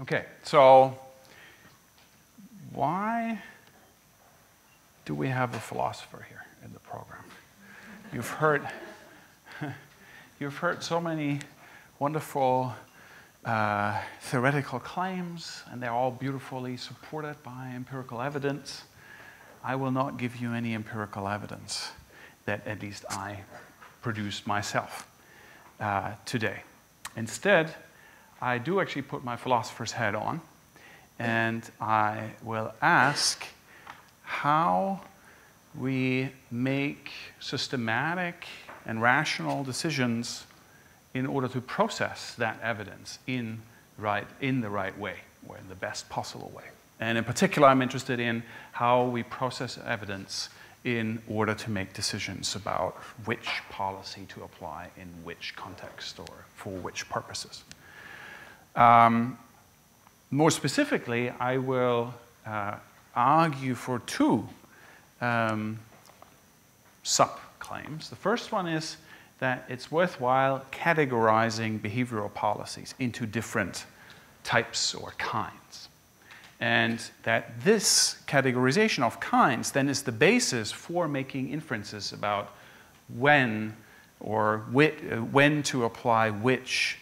Okay, so why do we have a philosopher here in the program? You've heard, you've heard so many wonderful uh, theoretical claims, and they're all beautifully supported by empirical evidence. I will not give you any empirical evidence that at least I produced myself uh, today. Instead, I do actually put my philosopher's hat on, and I will ask how we make systematic and rational decisions in order to process that evidence in, right, in the right way, or in the best possible way. And in particular, I'm interested in how we process evidence in order to make decisions about which policy to apply in which context or for which purposes. Um, more specifically, I will uh, argue for two um, sub-claims. The first one is that it's worthwhile categorizing behavioral policies into different types or kinds. And that this categorization of kinds then is the basis for making inferences about when or when to apply which uh, uh,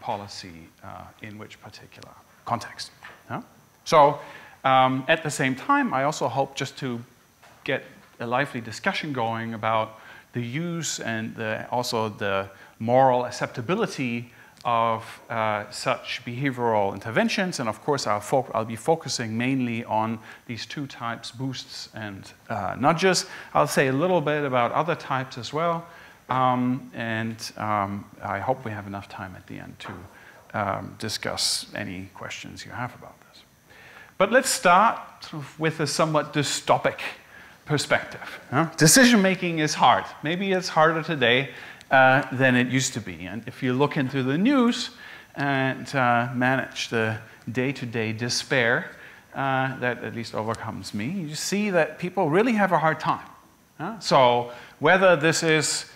policy uh, in which particular context. Yeah? So um, at the same time, I also hope just to get a lively discussion going about the use and the, also the moral acceptability of uh, such behavioral interventions. And of course, I'll, I'll, be focusing mainly on these two types, boosts and uh, nudges. I'll say a little bit about other types as well. Um, and um, I hope we have enough time at the end to um, discuss any questions you have about this. But let's start with a somewhat dystopic perspective. Huh? Decision making is hard. Maybe it's harder today uh, than it used to be. And if you look into the news and uh, manage the day to day despair uh, that at least overcomes me, you see that people really have a hard time. Huh? So, whether this is,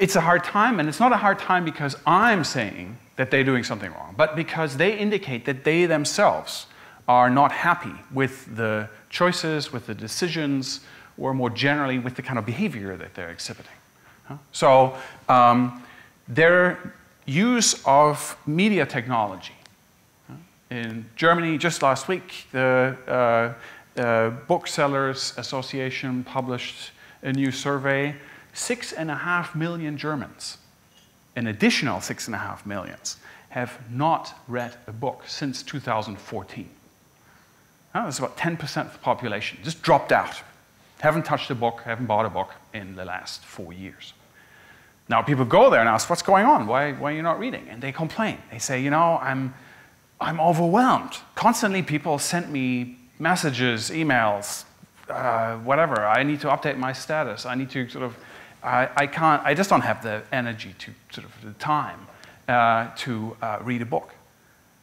it's a hard time, and it's not a hard time because I'm saying that they're doing something wrong, but because they indicate that they themselves are not happy with the choices, with the decisions, or more generally with the kind of behavior that they're exhibiting. So um, their use of media technology. In Germany, just last week, the uh, uh, Booksellers Association published a new survey. Six and a half million Germans, an additional six and a half millions, have not read a book since 2014. Oh, that's about 10% of the population, just dropped out. Haven't touched a book, haven't bought a book in the last four years. Now people go there and ask, what's going on? Why, why are you not reading? And they complain. They say, you know, I'm, I'm overwhelmed. Constantly people send me messages, emails, uh, whatever. I need to update my status. I need to sort of, I, I can't, I just don't have the energy to, sort of the time uh, to uh, read a book.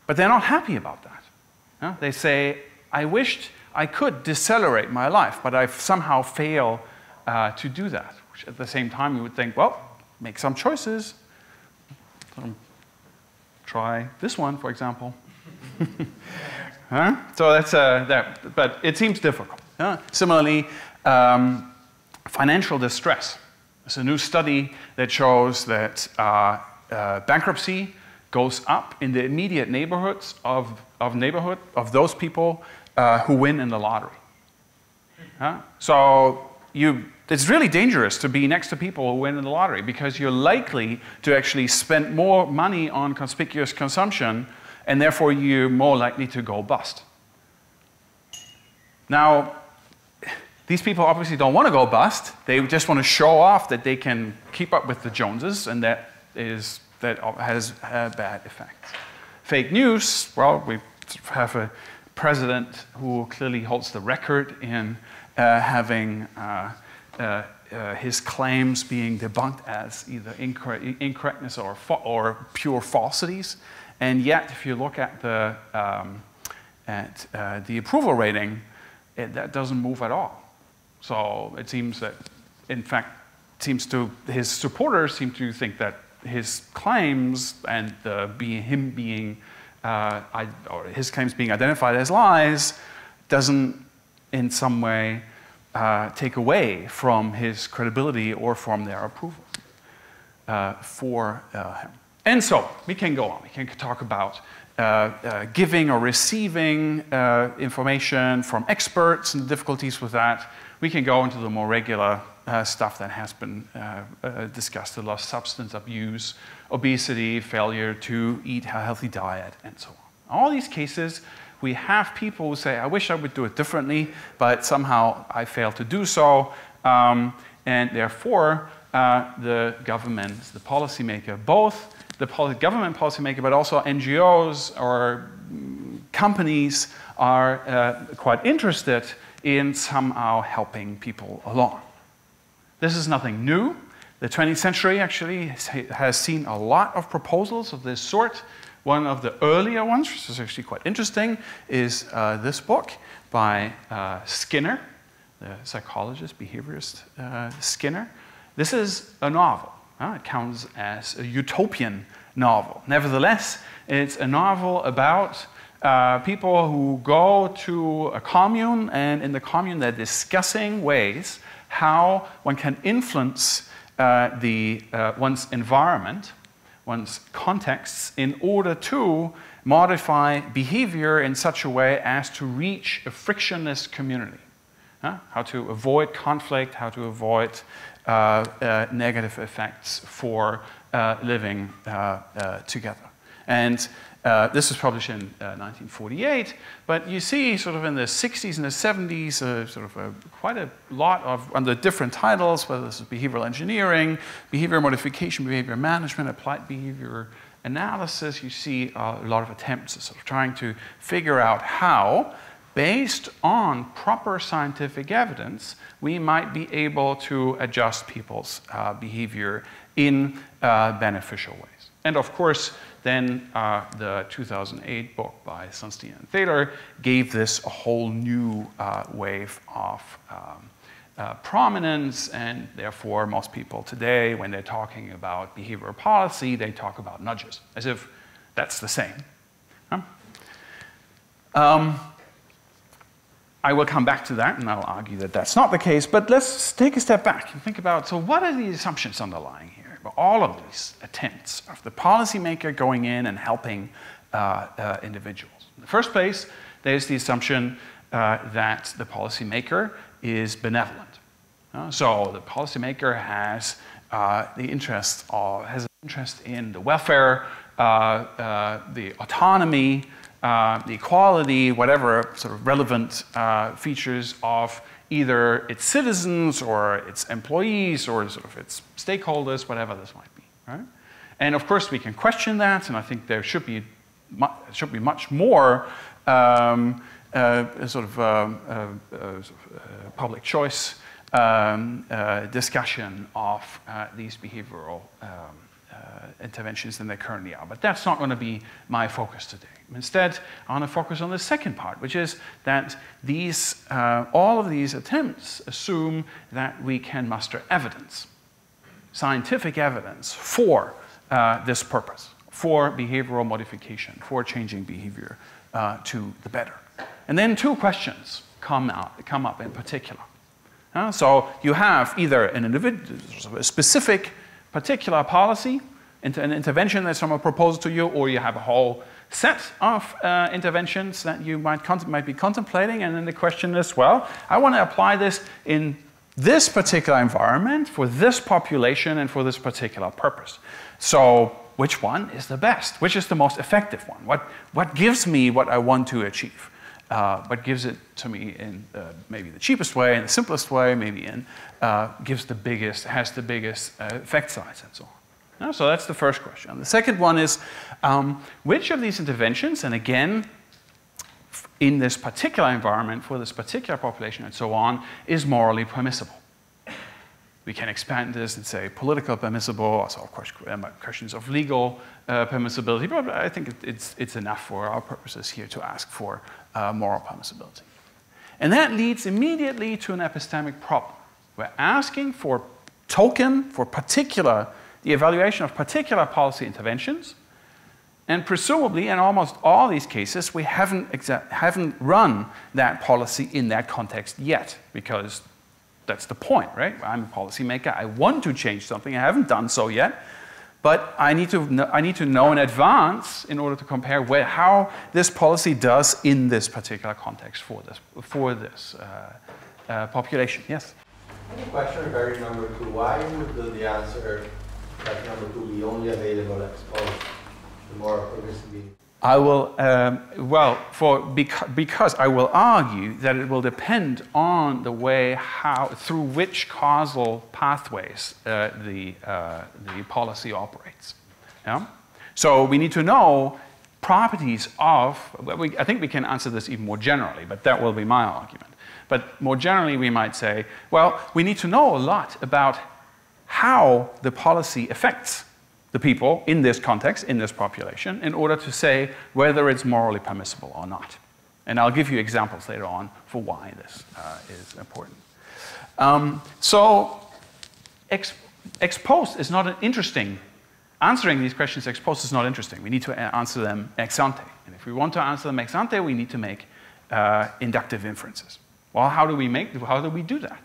But they're not happy about that. They say, I wished I could decelerate my life, but I somehow fail uh, to do that. Which at the same time, you would think, well, make some choices. try this one, for example. huh? So that's uh, that, but it seems difficult. Similarly, um, financial distress. There's a new study that shows that uh, uh, bankruptcy goes up in the immediate neighborhoods of, of neighborhood of those people uh, who win in the lottery. Huh? So you, it's really dangerous to be next to people who win in the lottery because you're likely to actually spend more money on conspicuous consumption and therefore you're more likely to go bust. Now, these people obviously don't want to go bust. They just want to show off that they can keep up with the Joneses, and that, is, that has a bad effect. Fake news, well, we have a president who clearly holds the record in uh, having uh, uh, uh, his claims being debunked as either incorrect, incorrectness or, or pure falsities. And yet, if you look at the, um, at, uh, the approval rating, it, that doesn't move at all. So it seems that, in fact, seems to his supporters seem to think that his claims and him being, uh, I, or his claims being identified as lies doesn't in some way uh, take away from his credibility or from their approval uh, for uh, him. And so we can go on. We can talk about uh, giving or receiving information from experts and the difficulties with that. We can go into the more regular uh, stuff that has been uh, uh, discussed a lot substance abuse, obesity, failure to eat a healthy diet, and so on. All these cases, we have people who say, I wish I would do it differently, but somehow I failed to do so. Um, and therefore, the government, the policymaker, both the government policymaker, but also NGOs or companies are uh, quite interested in somehow helping people along. This is nothing new. The 20th century actually has seen a lot of proposals of this sort. One of the earlier ones, which is actually quite interesting, is uh, this book by uh, Skinner, the psychologist, behaviorist uh, Skinner. This is a novel. It counts as a utopian novel. Nevertheless, it's a novel about uh, people who go to a commune, and in the commune, they're discussing ways how one can influence uh, the, uh, one's environment, one's contexts, in order to modify behavior in such a way as to reach a frictionless community. Uh, how to avoid conflict, how to avoid uh, uh, negative effects for uh, living together. And uh, this was published in uh, 1948, but you see sort of in the 60s and the 70s, uh, sort of a, quite a lot of, under different titles, whether this is behavioral engineering, behavior modification, behavior management, applied behavior analysis, you see a lot of attempts at sort of trying to figure out how based on proper scientific evidence, we might be able to adjust people's uh, behavior in uh, beneficial ways. And of course, then uh, the 2008 book by Sunstein and Thaler gave this a whole new uh, wave of um, uh, prominence, and therefore most people today, when they're talking about behavioral policy, they talk about nudges, as if that's the same. Huh? Um, I will come back to that and I'll argue that that's not the case, but let's take a step back and think about so, what are the assumptions underlying here? All of these attempts of the policymaker going in and helping uh, uh, individuals. In the first place, there's the assumption uh, that the policymaker is benevolent. Uh, so the policymaker has uh, the interest of, has an interest in the welfare, uh, the autonomy, the equality, whatever sort of relevant features of either its citizens or its employees or sort of its stakeholders, whatever this might be. Right? And of course, we can question that, and I think there should be, should be much more um, uh, sort of um, uh, uh, public choice um, discussion of these behavioral um, interventions than there currently are. But that's not going to be my focus today. Instead, I want to focus on the second part, which is that these, uh, all of these attempts assume that we can muster evidence, scientific evidence for uh, this purpose, for behavioral modification, for changing behavior uh, to the better. And then two questions come, out, come up in particular. Uh, so you have either an individual, a specific particular policy, an intervention that someone proposes to you, or you have a whole set of uh, interventions that you might, might be contemplating. And then the question is, well, I want to apply this in this particular environment for this population and for this particular purpose. So which one is the best? Which is the most effective one? What, what gives me what I want to achieve? Uh, what gives it to me in uh, maybe the cheapest way, in the simplest way, maybe in uh, gives the biggest, has the biggest uh, effect size and so on. No, so that's the first question. The second one is um, which of these interventions, and again, in this particular environment, for this particular population, and so on, is morally permissible? We can expand this and say political permissible, also, of course, questions of legal uh, permissibility, but I think it's, it's enough for our purposes here to ask for uh, moral permissibility. And that leads immediately to an epistemic problem. We're asking for token, for particular the evaluation of particular policy interventions. And presumably, in almost all these cases, we haven't, haven't run that policy in that context yet, because that's the point, right? I'm a policymaker. I want to change something. I haven't done so yet. But I need to know, I need to know in advance in order to compare where, how this policy does in this particular context for this, for this uh, uh, population. Yes? Any question regarding number two? Why would the answer that number two be only available post, the more I will, um, well, for, beca because I will argue that it will depend on the way how, through which causal pathways uh, the, uh, the policy operates. Yeah? So we need to know properties of, well, we, I think we can answer this even more generally, but that will be my argument. But more generally, we might say, well, we need to know a lot about how the policy affects the people in this context, in this population, in order to say whether it's morally permissible or not. And I'll give you examples later on for why this uh, is important. Um, so, ex, ex post is not an interesting, answering these questions ex post is not interesting. We need to answer them ex ante. And if we want to answer them ex ante, we need to make uh, inductive inferences. Well, how do we make, how do we do that?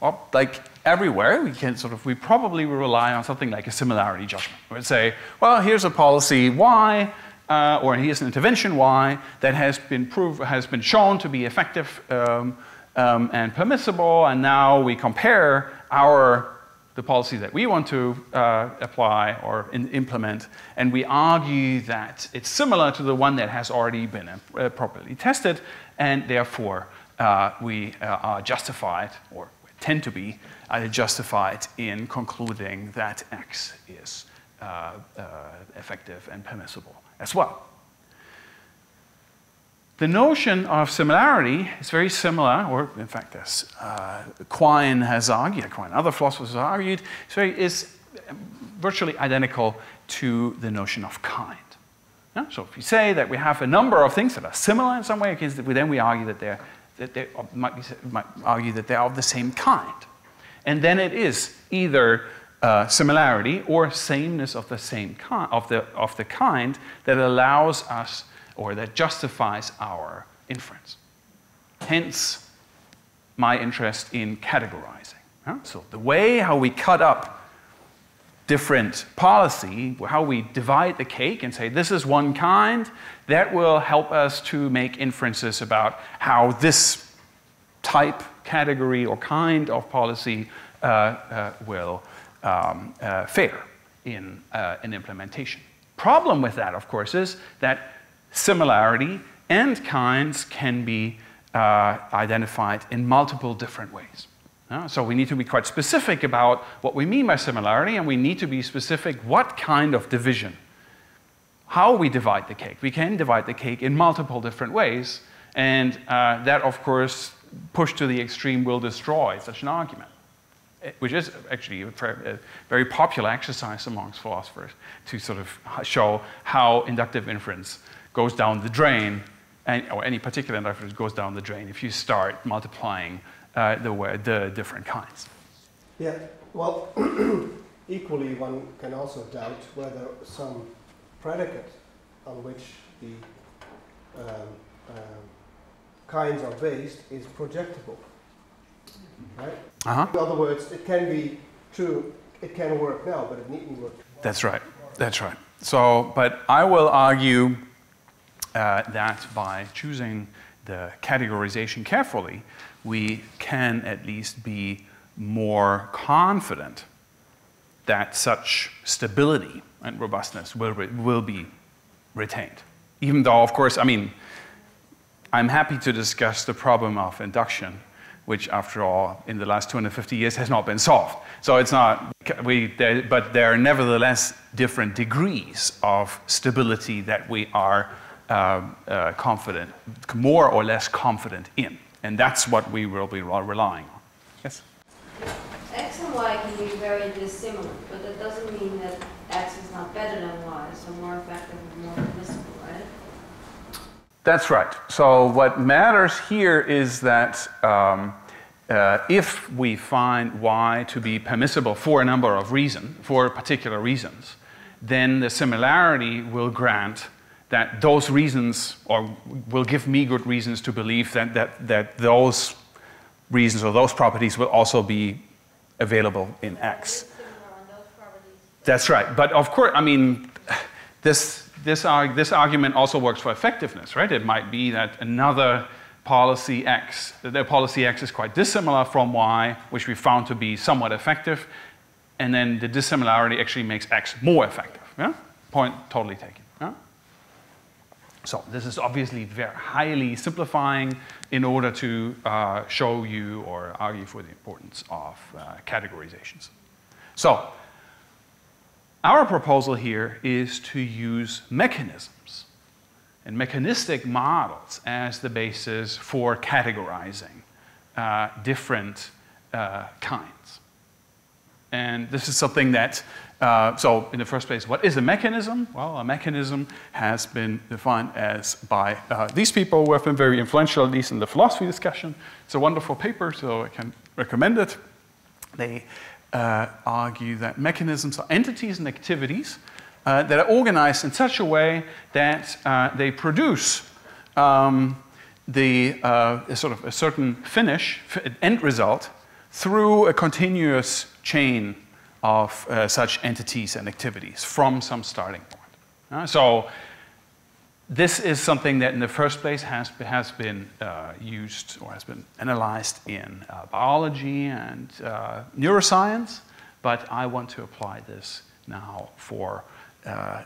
Well, like everywhere, we can sort of, we probably rely on something like a similarity judgment. We'd say, well, here's a policy Y, uh, or here's an intervention Y that has been proved, has been shown to be effective um, um, and permissible, and now we compare our the policy that we want to uh, apply or in, implement, and we argue that it's similar to the one that has already been uh, properly tested, and therefore uh, we uh, are justified or tend to be uh, justified in concluding that X is uh, uh, effective and permissible as well. The notion of similarity is very similar, or in fact, as uh, Quine has argued, Quine, other philosophers have argued, very, is virtually identical to the notion of kind. Yeah? So if we say that we have a number of things that are similar in some way, then we argue that they're that they might, be, might argue that they are of the same kind. And then it is either uh, similarity or sameness of the same kind of the, of the kind that allows us or that justifies our inference. Hence, my interest in categorizing. Huh? So the way how we cut up different policy, how we divide the cake and say this is one kind, that will help us to make inferences about how this type, category, or kind of policy uh, uh, will um, uh, fare in an uh, implementation. Problem with that, of course, is that similarity and kinds can be uh, identified in multiple different ways. So we need to be quite specific about what we mean by similarity, and we need to be specific what kind of division, how we divide the cake. We can divide the cake in multiple different ways, and uh, that, of course, pushed to the extreme will destroy such an argument, eh, which is actually a very popular exercise amongst philosophers to sort of show how inductive inference goes down the drain, and, or any particular inductive inference goes down the drain if you start multiplying uh, the, the different kinds. Yeah, well, equally one can also doubt whether some predicate on which the um, um, kinds are based is projectable. Right? Uh-huh. In other words, it can be true, it can work now, but it needn't work. That's right. That's right. So, but I will argue uh, that by choosing the categorization carefully, we can at least be more confident that such stability and robustness will, will be retained. Even though, of course, I mean, I'm happy to discuss the problem of induction, which, after all, in the last 250 years has not been solved. So it's not, we, there, but there are nevertheless different degrees of stability that we are uh, uh, confident, more or less confident in. And that's what we will be relying on. Yes? X and Y can be very dissimilar, but that doesn't mean that X is not better than Y, so more effective and more permissible, right? That's right. So what matters here is that um, uh, if we find y to be permissible for a number of reasons, for particular reasons, then the similarity will grant that those reasons, or will give me good reasons to believe that, that, that those reasons or those properties will also be available in X. That's right. But of course, I mean, this, this, this argument also works for effectiveness, right? It might be that another policy X, the policy X is quite dissimilar from Y, which we found to be somewhat effective, and then the dissimilarity actually makes X more effective. Yeah? Point totally taken. So this is obviously very highly simplifying in order to uh, show you or argue for the importance of uh, categorizations. So our proposal here is to use mechanisms and mechanistic models as the basis for categorizing uh, different uh, kinds. And this is something that, uh, so in the first place, what is a mechanism? Well, a mechanism has been defined as by uh, these people who have been very influential, at least in the philosophy discussion. It's a wonderful paper, so I can recommend it. They uh, argue that mechanisms are entities and activities uh, that are organized in such a way that uh, they produce um, the sort of a certain finish, end result, through a continuous chain of uh, such entities and activities from some starting point. Uh, so this is something that in the first place has, has been uh, used or has been analyzed in uh, biology and uh, neuroscience, but I want to apply this now for uh,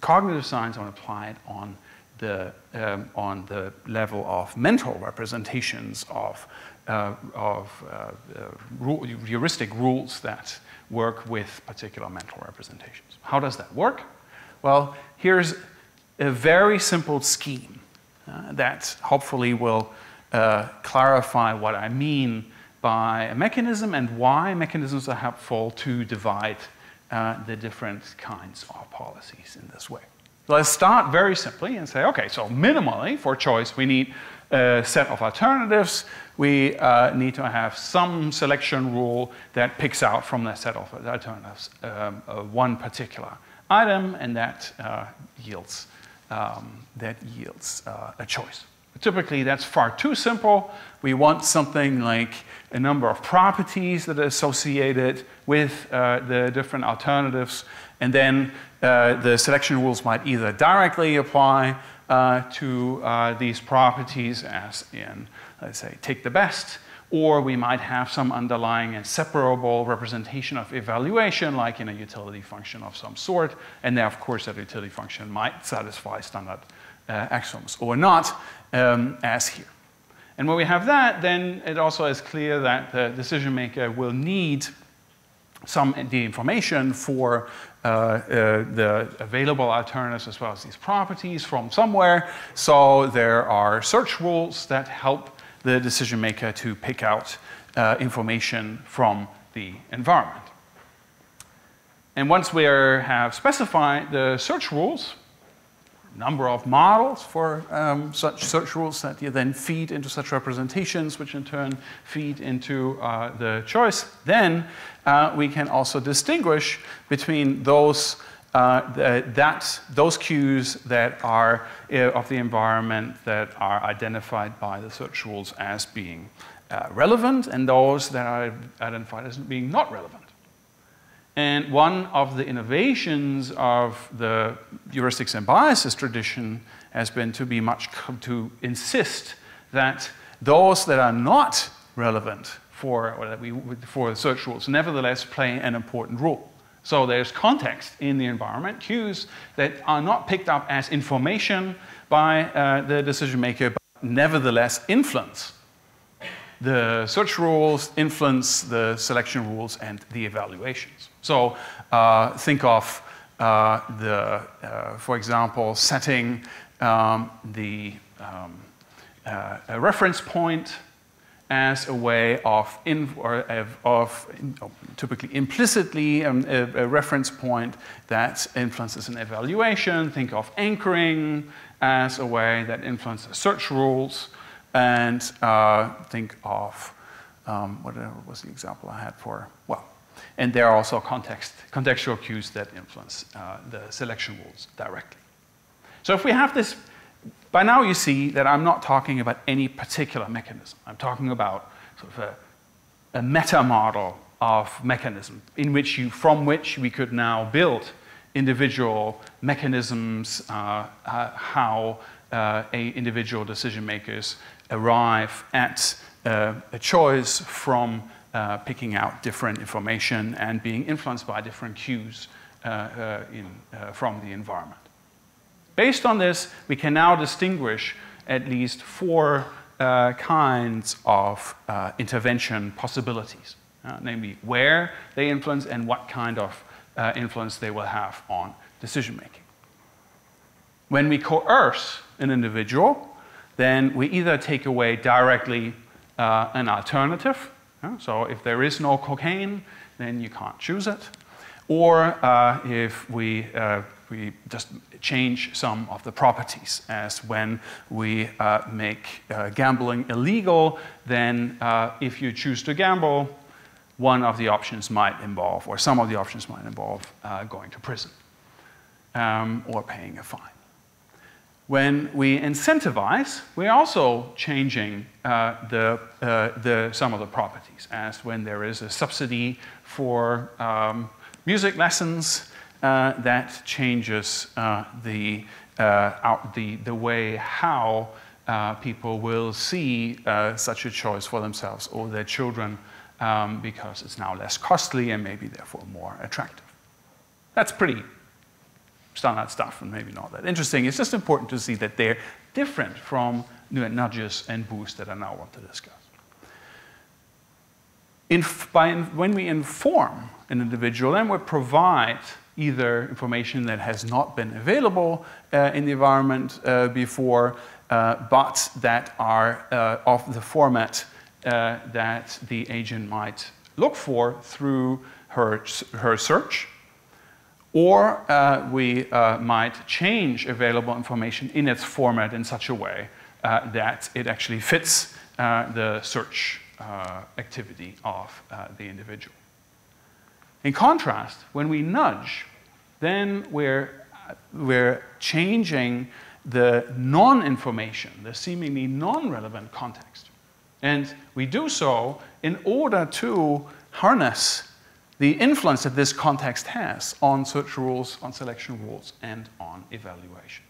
cognitive science. I want to apply it on the, um, on the level of mental representations of, of heuristic rules that work with particular mental representations. How does that work? Well, here's a very simple scheme uh, that hopefully will uh, clarify what I mean by a mechanism and why mechanisms are helpful to divide uh, the different kinds of policies in this way. Let's start very simply and say, okay, so minimally for choice, we need a set of alternatives. We uh, need to have some selection rule that picks out from that set of alternatives um, uh, one particular item, and that uh, yields um, that yields uh, a choice. Typically, that's far too simple. We want something like a number of properties that are associated with uh, the different alternatives, and then uh, the selection rules might either directly apply to these properties, as in, let's say, take the best, or we might have some underlying and separable representation of evaluation, like in a utility function of some sort. And then, of course, that utility function might satisfy standard uh, axioms or not, um, as here. And when we have that, then it also is clear that the decision maker will need some the information for uh, uh, the available alternatives as well as these properties from somewhere. So there are search rules that help the decision maker to pick out uh, information from the environment. And once we have specified the search rules, number of models for um, such search rules that you then feed into such representations, which in turn feed into uh, the choice, then uh, we can also distinguish between those uh, that, those cues that are uh, of the environment that are identified by the search rules as being uh, relevant and those that are identified as being not relevant. And one of the innovations of the heuristics and biases tradition has been to be much to insist that those that are not relevant for, or that we, for the search rules nevertheless play an important role. So there's context in the environment, cues that are not picked up as information by uh, the decision maker, but nevertheless influence the search rules, influence the selection rules, and the evaluations. So uh, think of uh, the, uh, for example, setting um, the um, uh, reference point as a way of, in, of, of typically implicitly um, a, a, reference point that influences an evaluation. Think of anchoring as a way that influences search rules, and uh, think of um, whatever was the example I had for, well, and there are also context, contextual cues that influence uh, the selection rules directly. So if we have this, by now you see that I'm not talking about any particular mechanism. I'm talking about sort of a, a meta model of mechanism in which you, from which we could now build individual mechanisms, uh, uh, how uh, a individual decision makers arrive at uh, a choice from uh, picking out different information and being influenced by different cues uh, in, from the environment. Based on this, we can now distinguish at least four kinds of intervention possibilities. Uh, namely where they influence and what kind of uh, influence they will have on decision making. When we coerce an individual, then we either take away directly uh, an alternative. so if there is no cocaine, then you can't choose it. Or uh, if we, uh, we just change some of the properties, as when we uh, make gambling illegal, then if you choose to gamble, one of the options might involve, or some of the options might involve, uh, going to prison um, or paying a fine. When we incentivize, we're also changing uh, the, uh, the, some of the properties, as when there is a subsidy for um, music lessons, uh, that changes uh, the, uh, out the, the way how people will see such a choice for themselves or their children um, because it's now less costly and maybe therefore more attractive. That's pretty standard stuff and maybe not that interesting. It's just important to see that they're different from nudges and boosts that I now want to discuss. By, when we inform an individual, then we provide either information that has not been available uh, in the environment uh, before, uh, but that are uh, of the format uh, that the agent might look for through her, her search. Or we might change available information in its format in such a way that it actually fits the search activity of the individual. In contrast, when we nudge, then we're, we're changing the non-information, the seemingly non-relevant context. And we do so in order to harness the influence that this context has on search rules, on selection rules, and on evaluation.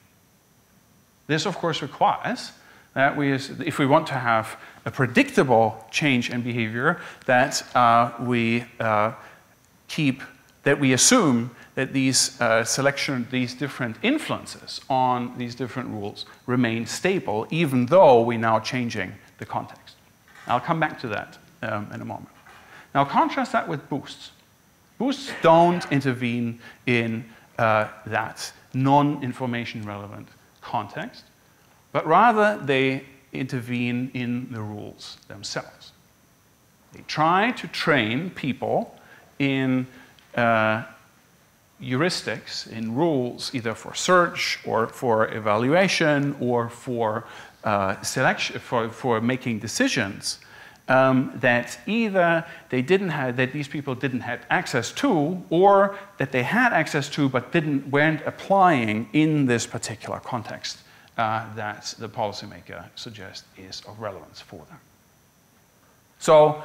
This, of course, requires that we, if we want to have a predictable change in behavior, that uh, we uh, keep, that we assume that these uh, selection, these different influences on these different rules remain stable, even though we're now changing the context. I'll come back to that um, in a moment. Now, contrast that with boosts. Boosts don't intervene in uh, that non-information relevant context, but rather they intervene in the rules themselves. They try to train people in uh, heuristics, in rules, either for search or for evaluation or for uh, selection for, for making decisions um, that either they didn't have, that these people didn't have access to, or that they had access to but didn't, weren't applying in this particular context uh, that the policymaker suggests is of relevance for them. So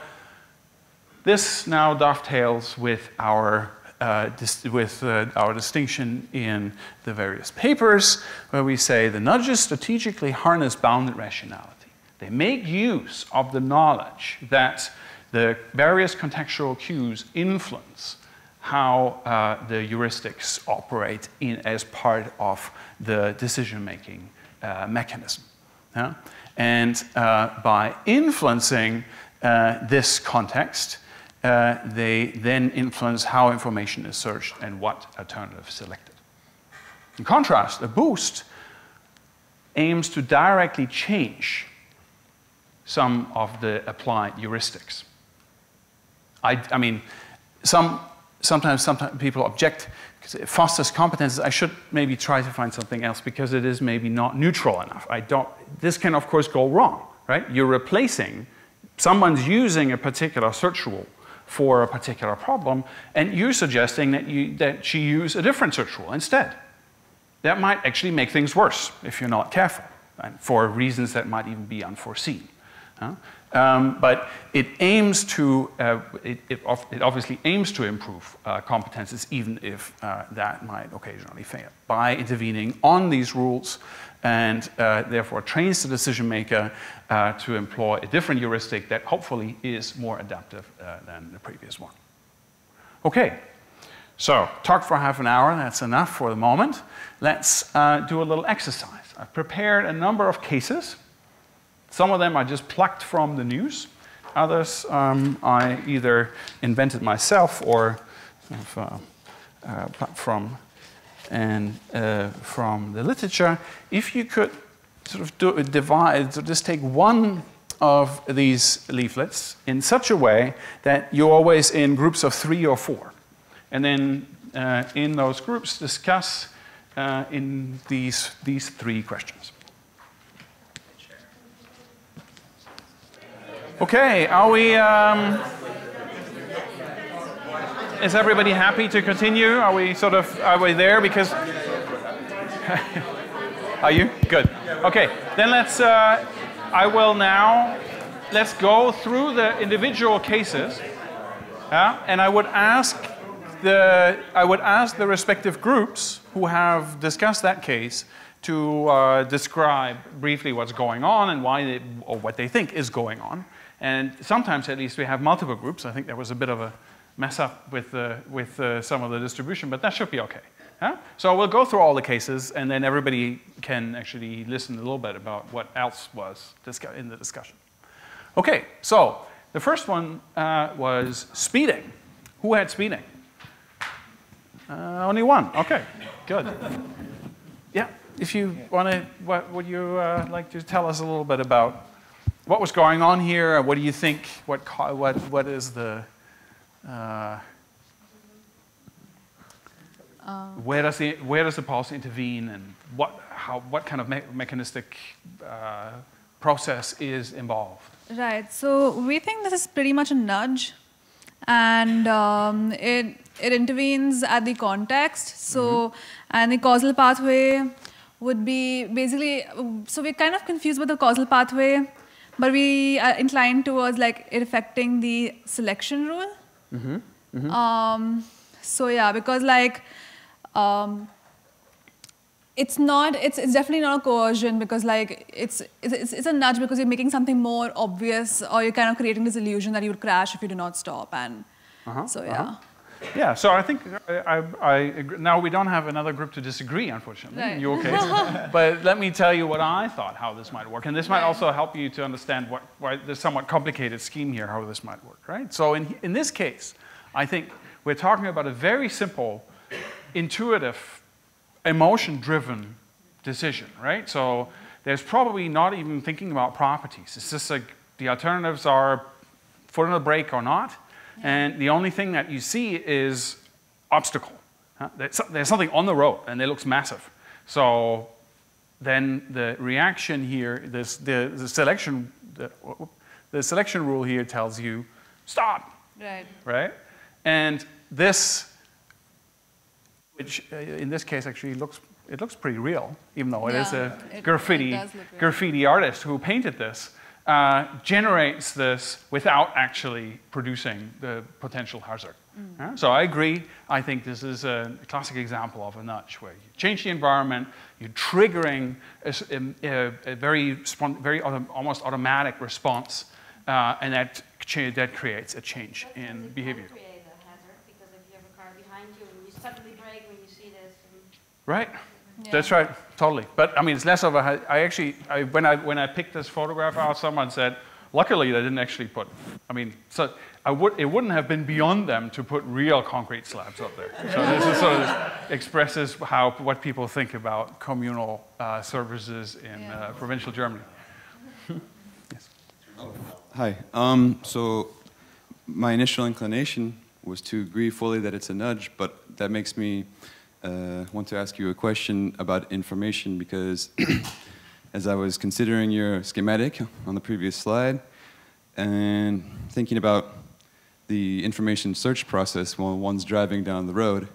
this now dovetails with our uh, with uh, our distinction in the various papers, where we say the nudges strategically harness bounded rationality. They make use of the knowledge that the various contextual cues influence how uh, the heuristics operate in, as part of the decision-making uh, mechanism. Yeah? And uh, by influencing uh, this context, uh, they then influence how information is searched and what alternative is selected. In contrast, a boost aims to directly change some of the applied heuristics. I, I mean, some, sometimes, sometimes people object because it fosters competences. I should maybe try to find something else because it is maybe not neutral enough. I don't, this can, of course, go wrong, right? You're replacing someone's using a particular search rule for a particular problem, and you're suggesting that, you, that she use a different search rule instead. That might actually make things worse if you're not careful, and for reasons that might even be unforeseen. Huh? Um, but it aims to, uh, it, it, it, obviously aims to improve uh, competences, even if uh, that might occasionally fail, by intervening on these rules and uh, therefore trains the decision maker uh, to employ a different heuristic that hopefully is more adaptive uh, than the previous one. Okay, so talk for half an hour, that's enough for the moment. Let's uh, do a little exercise. I've prepared a number of cases. Some of them I just plucked from the news. Others um, I either invented myself or uh, uh, from and uh, from the literature, if you could sort of do, divide, so just take one of these leaflets in such a way that you're always in groups of three or four. And then uh, in those groups, discuss uh, in these, these three questions. Okay, are we... Um, is everybody happy to continue? Are we sort of, are we there? Because, are you? Good. Okay, then let's, uh, I will now, let's go through the individual cases. Yeah, and I would ask the, I would ask the respective groups who have discussed that case to uh, describe briefly what's going on and why they, or what they think is going on. And sometimes at least we have multiple groups. I think there was a bit of a mess up with, uh, with uh, some of the distribution, but that should be okay. Huh? So we'll go through all the cases, and then everybody can actually listen a little bit about what else was in the discussion. Okay, so the first one uh, was speeding. Who had speeding? Uh, only one. Okay, good. Yeah, if you want to, what would you uh, like to tell us a little bit about what was going on here? What do you think? What what what is the uh, um, where, does the, where does the policy intervene and what, how, what kind of me mechanistic uh, process is involved? Right, so we think this is pretty much a nudge and um, it, it intervenes at the context. So, mm -hmm. and the causal pathway would be basically, so we're kind of confused with the causal pathway, but we are inclined towards like it affecting the selection rule. Mm-hmm. Mm-hmm. Um, so yeah, because like um, it's not it's, it's definitely not a coercion because like it's, it's it's a nudge because you're making something more obvious or you're kind of creating this illusion that you would crash if you do not stop and uh-huh, so yeah. Uh-huh. Yeah, so I think I, I, I now we don't have another group to disagree, unfortunately, right. in your case. but let me tell you what I thought how this might work, and this might also help you to understand what, why there's somewhat complicated scheme here how this might work, right? So in in this case, I think we're talking about a very simple, intuitive, emotion-driven decision, right? So there's probably not even thinking about properties. It's just like the alternatives are foot on the brake or not and the only thing that you see is obstacle. Huh? There's something on the road, and it looks massive. So then the reaction here, this, the, the selection, the, the selection rule here tells you stop. Right. Right? And this, which uh, in this case actually looks, it looks pretty real, even though it yeah, is a it, graffiti, it graffiti artist who painted this uh, generates this without actually producing the potential hazard. Mm. so I agree. I think this is a classic example of a nudge where you change the environment, you're triggering a, a, a very, very auto, almost automatic response, uh, and that, that creates a change in behavior. Right. Yeah. That's right, totally. But I mean, it's less of a. I actually, I, when I when I picked this photograph out, someone said, luckily they didn't actually put. I mean, so I would it wouldn't have been beyond them to put real concrete slabs up there. So this is sort of expresses how what people think about communal uh, services in yeah. uh, provincial Germany. yes. Hi. Um, so my initial inclination was to agree fully that it's a nudge, but that makes me uh, want to ask you a question about information because as I was considering your schematic on the previous slide, And thinking about the information search process while one's driving down the road,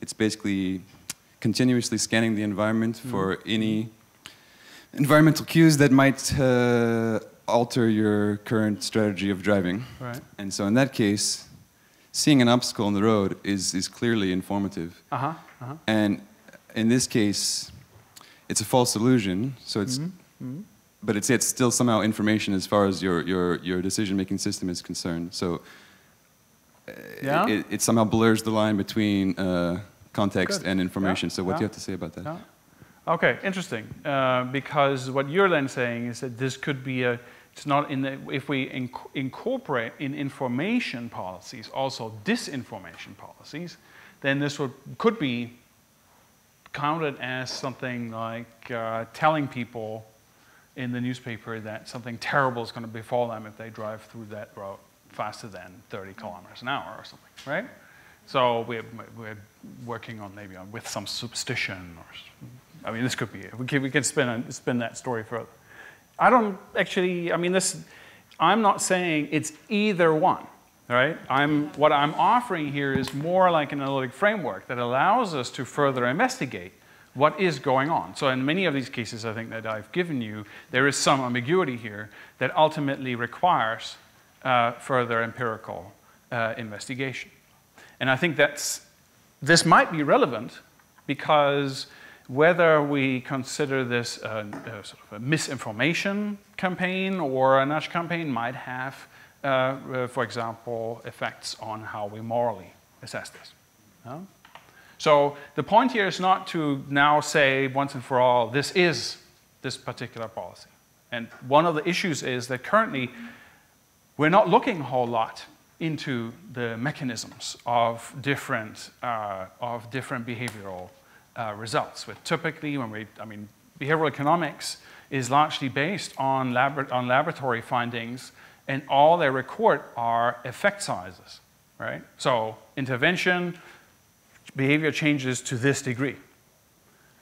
it's basically continuously scanning the environment for any environmental cues that might uh, alter your current strategy of driving. Right. And so in that case, seeing an obstacle on the road is, is clearly informative. Uh huh. Uh. And in this case, it's a false illusion. So it's, Mm-hmm. but it's, it's still somehow information as far as your, your, your decision-making system is concerned. So uh, Yeah. it, it somehow blurs the line between uh, context Good. and information. Yeah, So what do you have to say about that? Yeah. Okay, interesting. Uh, because what you're then saying is that this could be a, it's not in the, if we inc- incorporate in information policies also disinformation policies, then this would, could be counted as something like uh, telling people in the newspaper that something terrible is going to befall them if they drive through that road faster than 30 kilometers an hour or something, right? So we're, we're working on maybe on, with some superstition or, I mean, this could be, we can, we can spin, a, spin that story further. I don't actually, I mean, this, I'm not saying it's either one, right? I'm, what I'm offering here is more like an analytic framework that allows us to further investigate what is going on. So in many of these cases, I think that I've given you, there is some ambiguity here that ultimately requires uh, further empirical uh, investigation. And I think that's, this might be relevant because whether we consider this a, a sort of a misinformation campaign or a nudge campaign might have, uh, uh, for example, effects on how we morally assess this. So the point here is not to now say once and for all, this is this particular policy. And one of the issues is that currently we're not looking a whole lot into the mechanisms of different, uh, of different behavioral uh, results. With typically, when we, I mean, behavioral economics is largely based on, labor- on laboratory findings, and all they record are effect sizes, right? So intervention, behavior changes to this degree.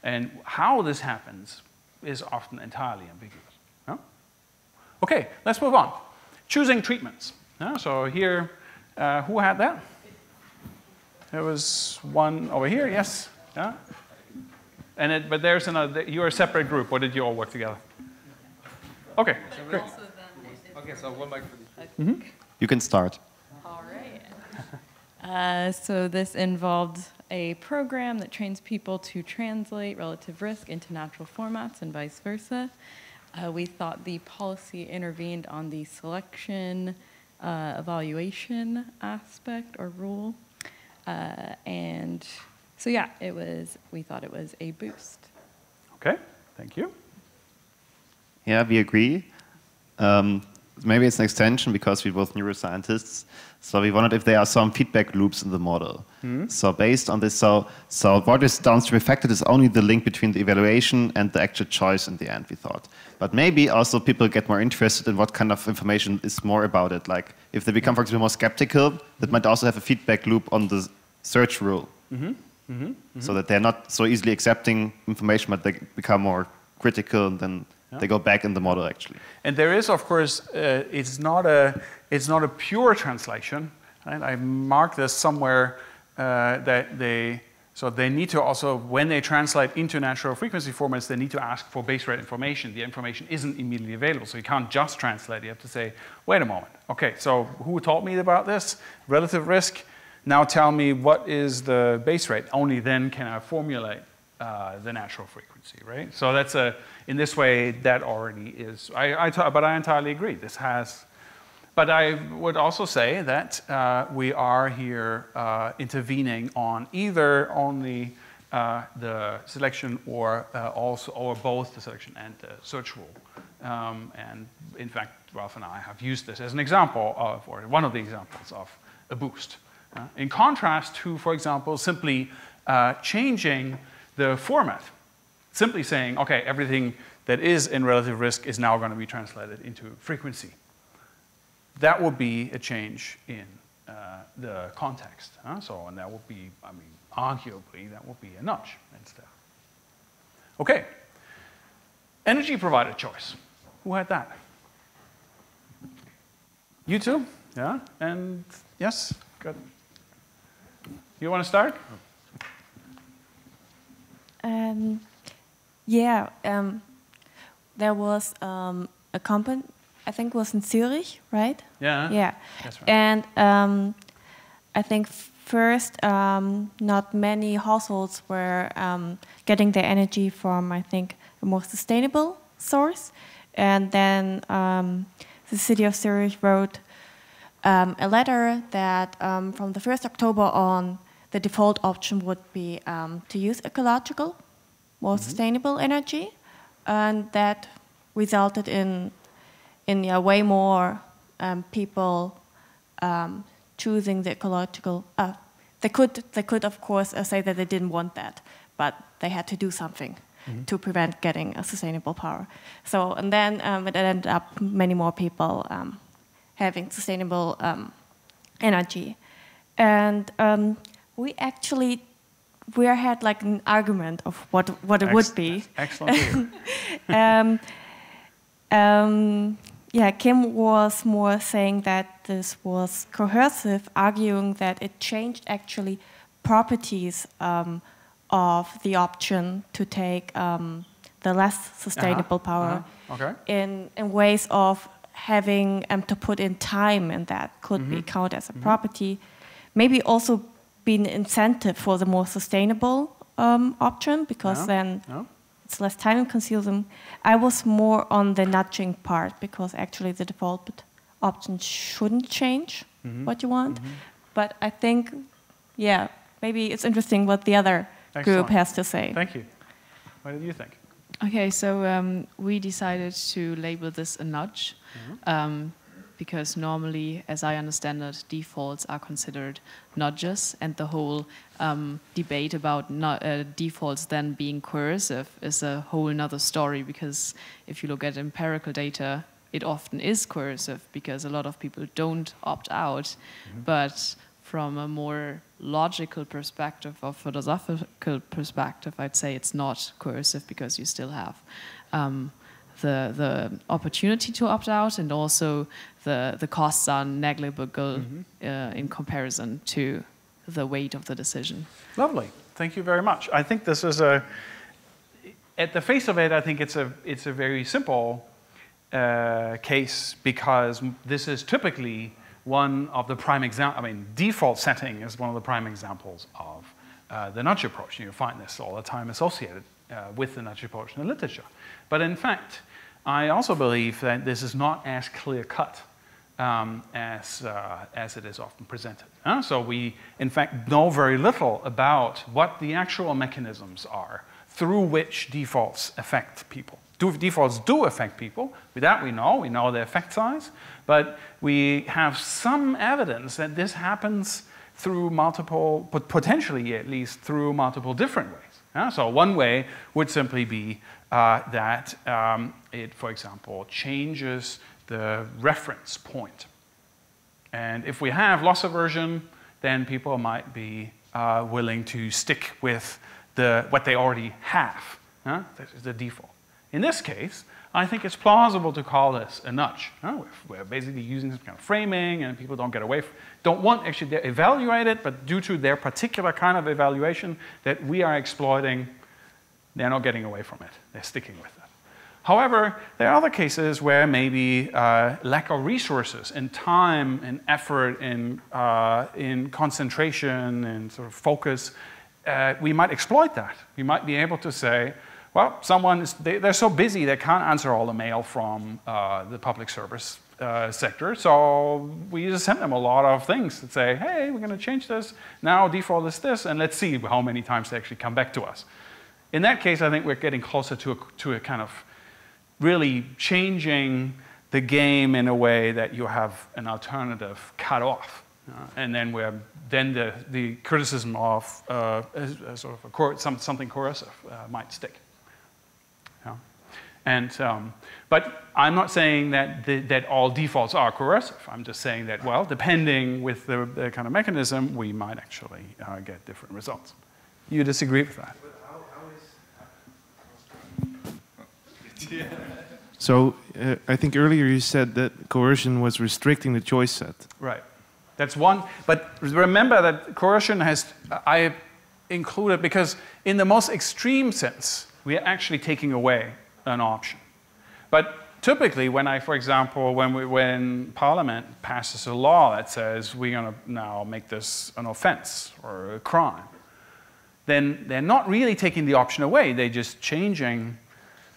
And how this happens is often entirely ambiguous. Okay, let's move on. Choosing treatments. Yeah, so here, uh, who had that? There was one over here, yes? Yeah? And it, but there's another, you're a separate group, or did you all work together? Okay, great. Okay, so one mic for the You can start. All right. Uh, so this involved a program that trains people to translate relative risk into natural formats and vice versa. Uh, we thought the policy intervened on the selection uh, evaluation aspect or rule. Uh, and so, yeah, it was, we thought it was a boost. Okay, thank you. Yeah, we agree. Um, maybe it's an extension because we're both neuroscientists. So we wondered if there are some feedback loops in the model. Hmm? So based on this, so so what is downstream affected is only the link between the evaluation and the actual choice in the end. We thought, but maybe also people get more interested in what kind of information is more about it. Like if they become, for example, more skeptical, that might also have a feedback loop on the search rule. Mm-hmm. Mm-hmm. Mm-hmm. So that they're not so easily accepting information, but they become more critical and then they go back in the model actually. And there is, of course, uh, it's, not a, it's not a pure translation. Right? I marked this somewhere uh, that they, so they need to also, when they translate into natural frequency formats, they need to ask for base rate information. The information isn't immediately available, so you can't just translate. You have to say, wait a moment. Okay, so who taught me about this? Relative risk. Now tell me what is the base rate. Only then can I formulate uh, the natural frequency, right? So that's a, in this way, that already is, I, I but I entirely agree. This has, but I would also say that uh, we are here uh, intervening on either only uh, the selection or uh, also, or both the selection and the search rule. Um, and in fact, Ralph and I have used this as an example of, or one of the examples of a boost. In contrast to, for example, simply changing the format, simply saying, okay, everything that is in relative risk is now going to be translated into frequency. That would be a change in uh, the context. huh? So, and that would be, I mean, arguably, that would be a nudge instead. Okay. Energy provider choice. Who had that? You too? Yeah? And yes? Good. You want to start? Um, yeah, um, there was um, a company, I think it was in Zurich, right? Yeah. Yeah. That's right. And um, I think first, um, not many households were um, getting their energy from, I think, a more sustainable source. And then um, the city of Zurich wrote um, a letter that um, from the 1st October on, the default option would be um, to use ecological, more sustainable energy. And that resulted in, in yeah, way more um, people um, choosing the ecological. Uh, they could, they could of course, uh, say that they didn't want that, but they had to do something to prevent getting a sustainable power. So, and then um, it ended up many more people um, having sustainable um, energy, and um, we actually we had like an argument of what what it would be. Excellent. um, um, yeah, Kim was more saying that this was coercive, arguing that it changed actually properties um, of the option to take um, the less sustainable power uh-huh, okay. in, in ways of having um, to put in time and that could Mm-hmm. be counted as a property. Maybe also be an incentive for the more sustainable um, option because Yeah, then yeah. it's less time consuming. I was more on the nudging part because actually the default option shouldn't change Mm-hmm. what you want. But I think, yeah, maybe it's interesting what the other group has to say. Thank you. What did you think? Okay, so um, we decided to label this a nudge um, because normally, as I understand it, defaults are considered nudges, and the whole um, debate about nu- uh, defaults then being coercive is a whole nother story because if you look at empirical data, it often is coercive because a lot of people don't opt out, but from a more logical perspective or philosophical perspective, I'd say it's not coercive because you still have um, the the opportunity to opt out, and also the the costs are negligible uh, in comparison to the weight of the decision. Lovely. Thank you very much. I think this is a, at the face of it, I think it's a, it's a very simple uh, case because this is typically one of the prime examples. I mean, default setting is one of the prime examples of uh, the nudge approach. You find this all the time associated uh, with the the literature. But in fact, I also believe that this is not as clear cut um, as, uh, as it is often presented. Uh, so we, in fact, know very little about what the actual mechanisms are through which defaults affect people. Do, defaults do affect people. With that we know. We know the effect size. But we have some evidence that this happens through multiple, pot- potentially at least through multiple different ways. Uh, so one way would simply be uh, that um, it, for example, changes the reference point. And if we have loss aversion, then people might be uh, willing to stick with the, what they already have. Huh? This is the default. In this case, I think it's plausible to call this a nudge. huh? We're, basically using some kind of framing, and people don't get away, f- don't want actually to evaluate it, but due to their particular kind of evaluation that we are exploiting, they're not getting away from it. They're sticking with it. However, there are other cases where maybe uh, lack of resources and time and effort and uh, in concentration and sort of focus, uh, we might exploit that. We might be able to say, well, someone is, they, they're so busy they can't answer all the mail from uh, the public service uh, sector, so we just send them a lot of things that say, hey, we're going to change this. Now default is this, and let's see how many times they actually come back to us. In that case, I think we're getting closer to a, to a kind of really changing the game in a way that you have an alternative cut off. Uh, and then we're, then the, the criticism of uh, sort of a cor- some, something coercive uh, might stick. And, um, but I'm not saying that, the, that all defaults are coercive. I'm just saying that, well, depending with the, the kind of mechanism, we might actually uh, get different results. You disagree with that? So uh, I think earlier you said that coercion was restricting the choice set. Right. That's one. But remember that coercion has, I included because in the most extreme sense, we are actually taking away an option. But typically, when I, for example, when, we, when Parliament passes a law that says we're going to now make this an offense or a crime, then they're not really taking the option away. They're just changing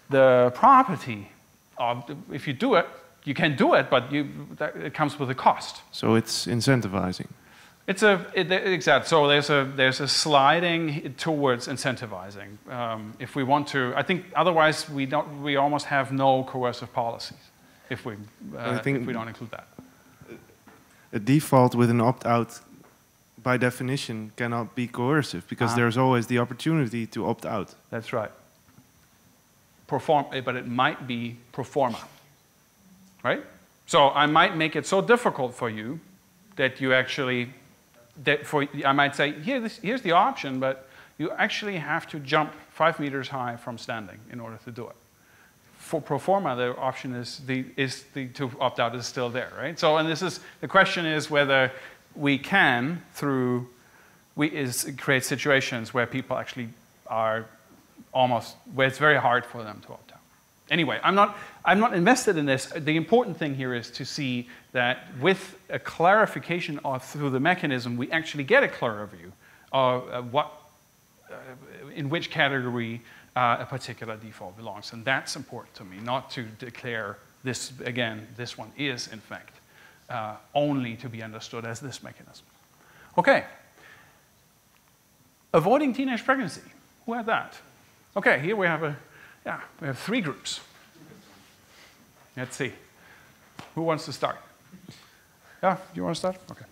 the property of, if you do it, you can do it, but you, that, it comes with a cost. So it's incentivizing. It's a it, exact. So there's a there's a sliding towards incentivizing. Um, if we want to, I think otherwise we don't we almost have no coercive policies if we uh, if we don't include that. A default with an opt-out, by definition, cannot be coercive because -huh. there's always the opportunity to opt out. That's right. Perform, but it might be performa, right? So I might make it so difficult for you that you actually that for, I might say, Here, this, here's the option, but you actually have to jump five meters high from standing in order to do it. For pro forma, the option is, the, is the, to opt out is still there, right? So, and this is, the question is whether we can, through, we is create situations where people actually are almost, where it's very hard for them to opt. Anyway, I'm not, I'm not invested in this. The important thing here is to see that with a clarification of, through the mechanism, we actually get a clearer view of uh, what, uh, in which category uh, a particular default belongs. And that's important to me, not to declare this, again, this one is, in fact, uh, only to be understood as this mechanism. Okay. Avoiding teenage pregnancy. Who had that? Okay, here we have a, yeah, we have three groups. Let's see. Who wants to start? Yeah, you want to start? Okay.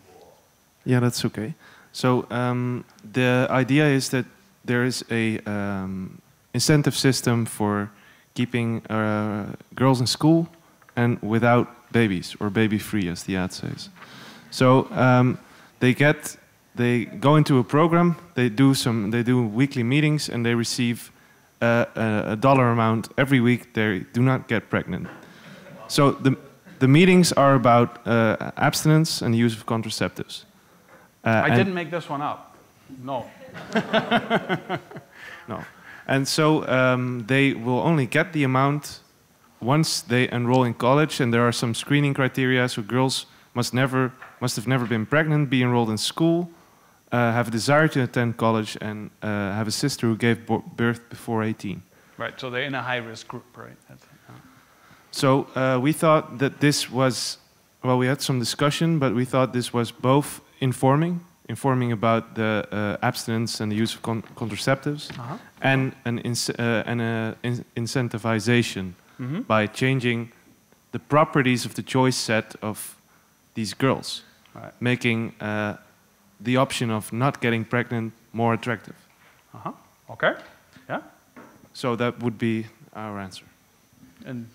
Yeah, that's okay. So um, the idea is that there is a um, incentive system for keeping uh, girls in school and without babies or baby free, as the ad says. So um, they get they go into a program. They do some. They do weekly meetings and they receive uh, a, a dollar amount every week. They do not get pregnant. So the the meetings are about uh, abstinence and the use of contraceptives. Uh, I didn't make this one up. No. no. And so um, they will only get the amount once they enroll in college, and there are some screening criteria. So girls must never, must have never been pregnant, be enrolled in school, uh, have a desire to attend college, and uh, have a sister who gave birth before 18. Right. So they're in a high-risk group, right? That's so uh, we thought that this was, well, we had some discussion, but we thought this was both informing, informing about the uh, abstinence and the use of con contraceptives, uh -huh. and an uh, and a in incentivization mm -hmm. by changing the properties of the choice set of these girls, right. making uh, the option of not getting pregnant more attractive. Uh -huh. Okay. Yeah. So that would be our answer. And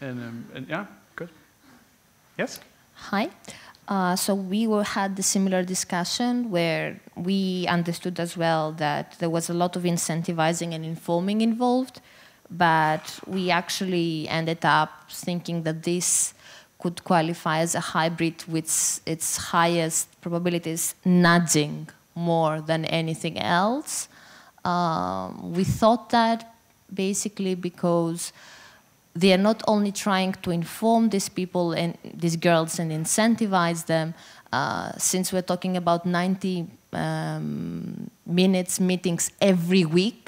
and, um, and yeah, good. Yes? Hi. Uh, so we had the similar discussion where we understood as well that there was a lot of incentivizing and informing involved, but we actually ended up thinking that this could qualify as a hybrid with its highest probabilities nudging more than anything else. Um, we thought that basically because they are not only trying to inform these people and these girls and incentivize them, uh, since we're talking about 90 um, minutes meetings every week,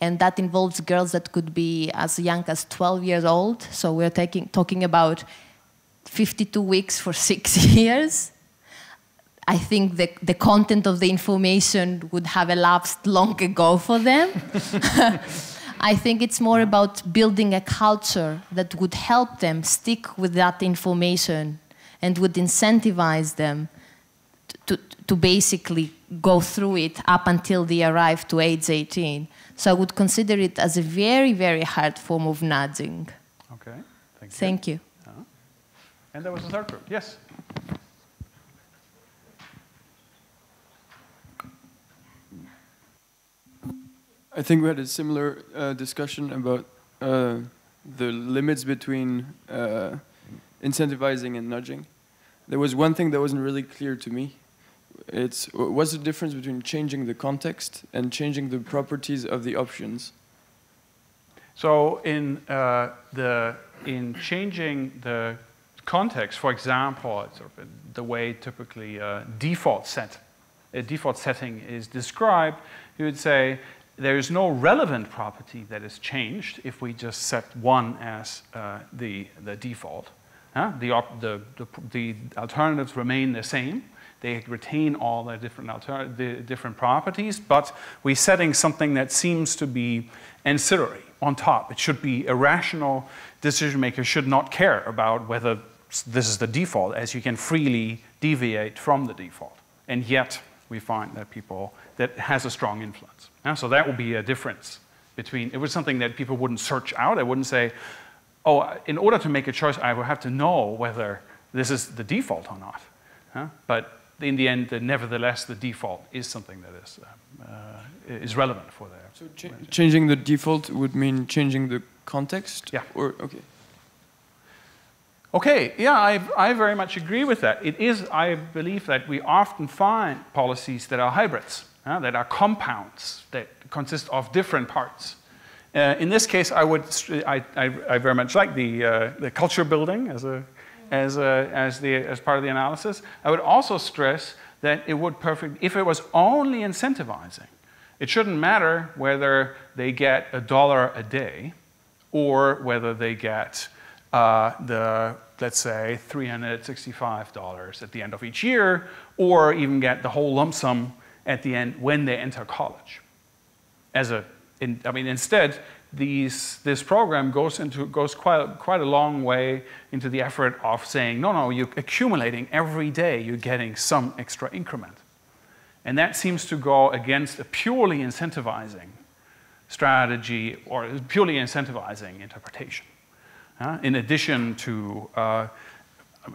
and that involves girls that could be as young as 12 years old. So we're taking, talking about 52 weeks for six years. I think the, the content of the information would have elapsed long ago for them. I think it's more about building a culture that would help them stick with that information and would incentivize them to, to basically go through it up until they arrive to age 18. So I would consider it as a very, very hard form of nudging. Okay, thank you. Thank you. And there was a third group, yes. I think we had a similar uh, discussion about uh, the limits between uh, incentivizing and nudging. There was one thing that wasn't really clear to me. It's what's the difference between changing the context and changing the properties of the options? So in uh, the in changing the context, for example, sort of the way typically a default set, a default setting is described, you would say there is no relevant property that is changed if we just set one as uh, the, the default. Uh, the, the, the, the, alternatives remain the same. They retain all the different, alter the different properties, but we're setting something that seems to be ancillary on top. It should be a rational decision maker should not care about whether this is the default, as you can freely deviate from the default. And yet, we find that people, that has a strong influence. Yeah, so that would be a difference between, it was something that people wouldn't search out. I wouldn't say, oh, in order to make a choice, I will have to know whether this is the default or not. Huh? But in the end, the, nevertheless, the default is something that is, uh, uh, is relevant for their. So ch changing the default would mean changing the context? Yeah. Or, okay. Okay, yeah, I, I very much agree with that. It is, I believe that we often find policies that are hybrids, uh, that are compounds, that consist of different parts. Uh, in this case, I would, I, I, very much like the, uh, the culture building as, a, as, a, as, the, as part of the analysis. I would also stress that it would perfect, if it was only incentivizing, it shouldn't matter whether they get a dollar a day or whether they get uh, the, let's say, $365 at the end of each year, or even get the whole lump sum at the end when they enter college. As a, in, I mean, instead, these, this program goes, into, goes quite, quite a long way into the effort of saying, no, no, you're accumulating every day, you're getting some extra increment. And that seems to go against a purely incentivizing strategy or purely incentivizing interpretation. Uh, in addition to, uh,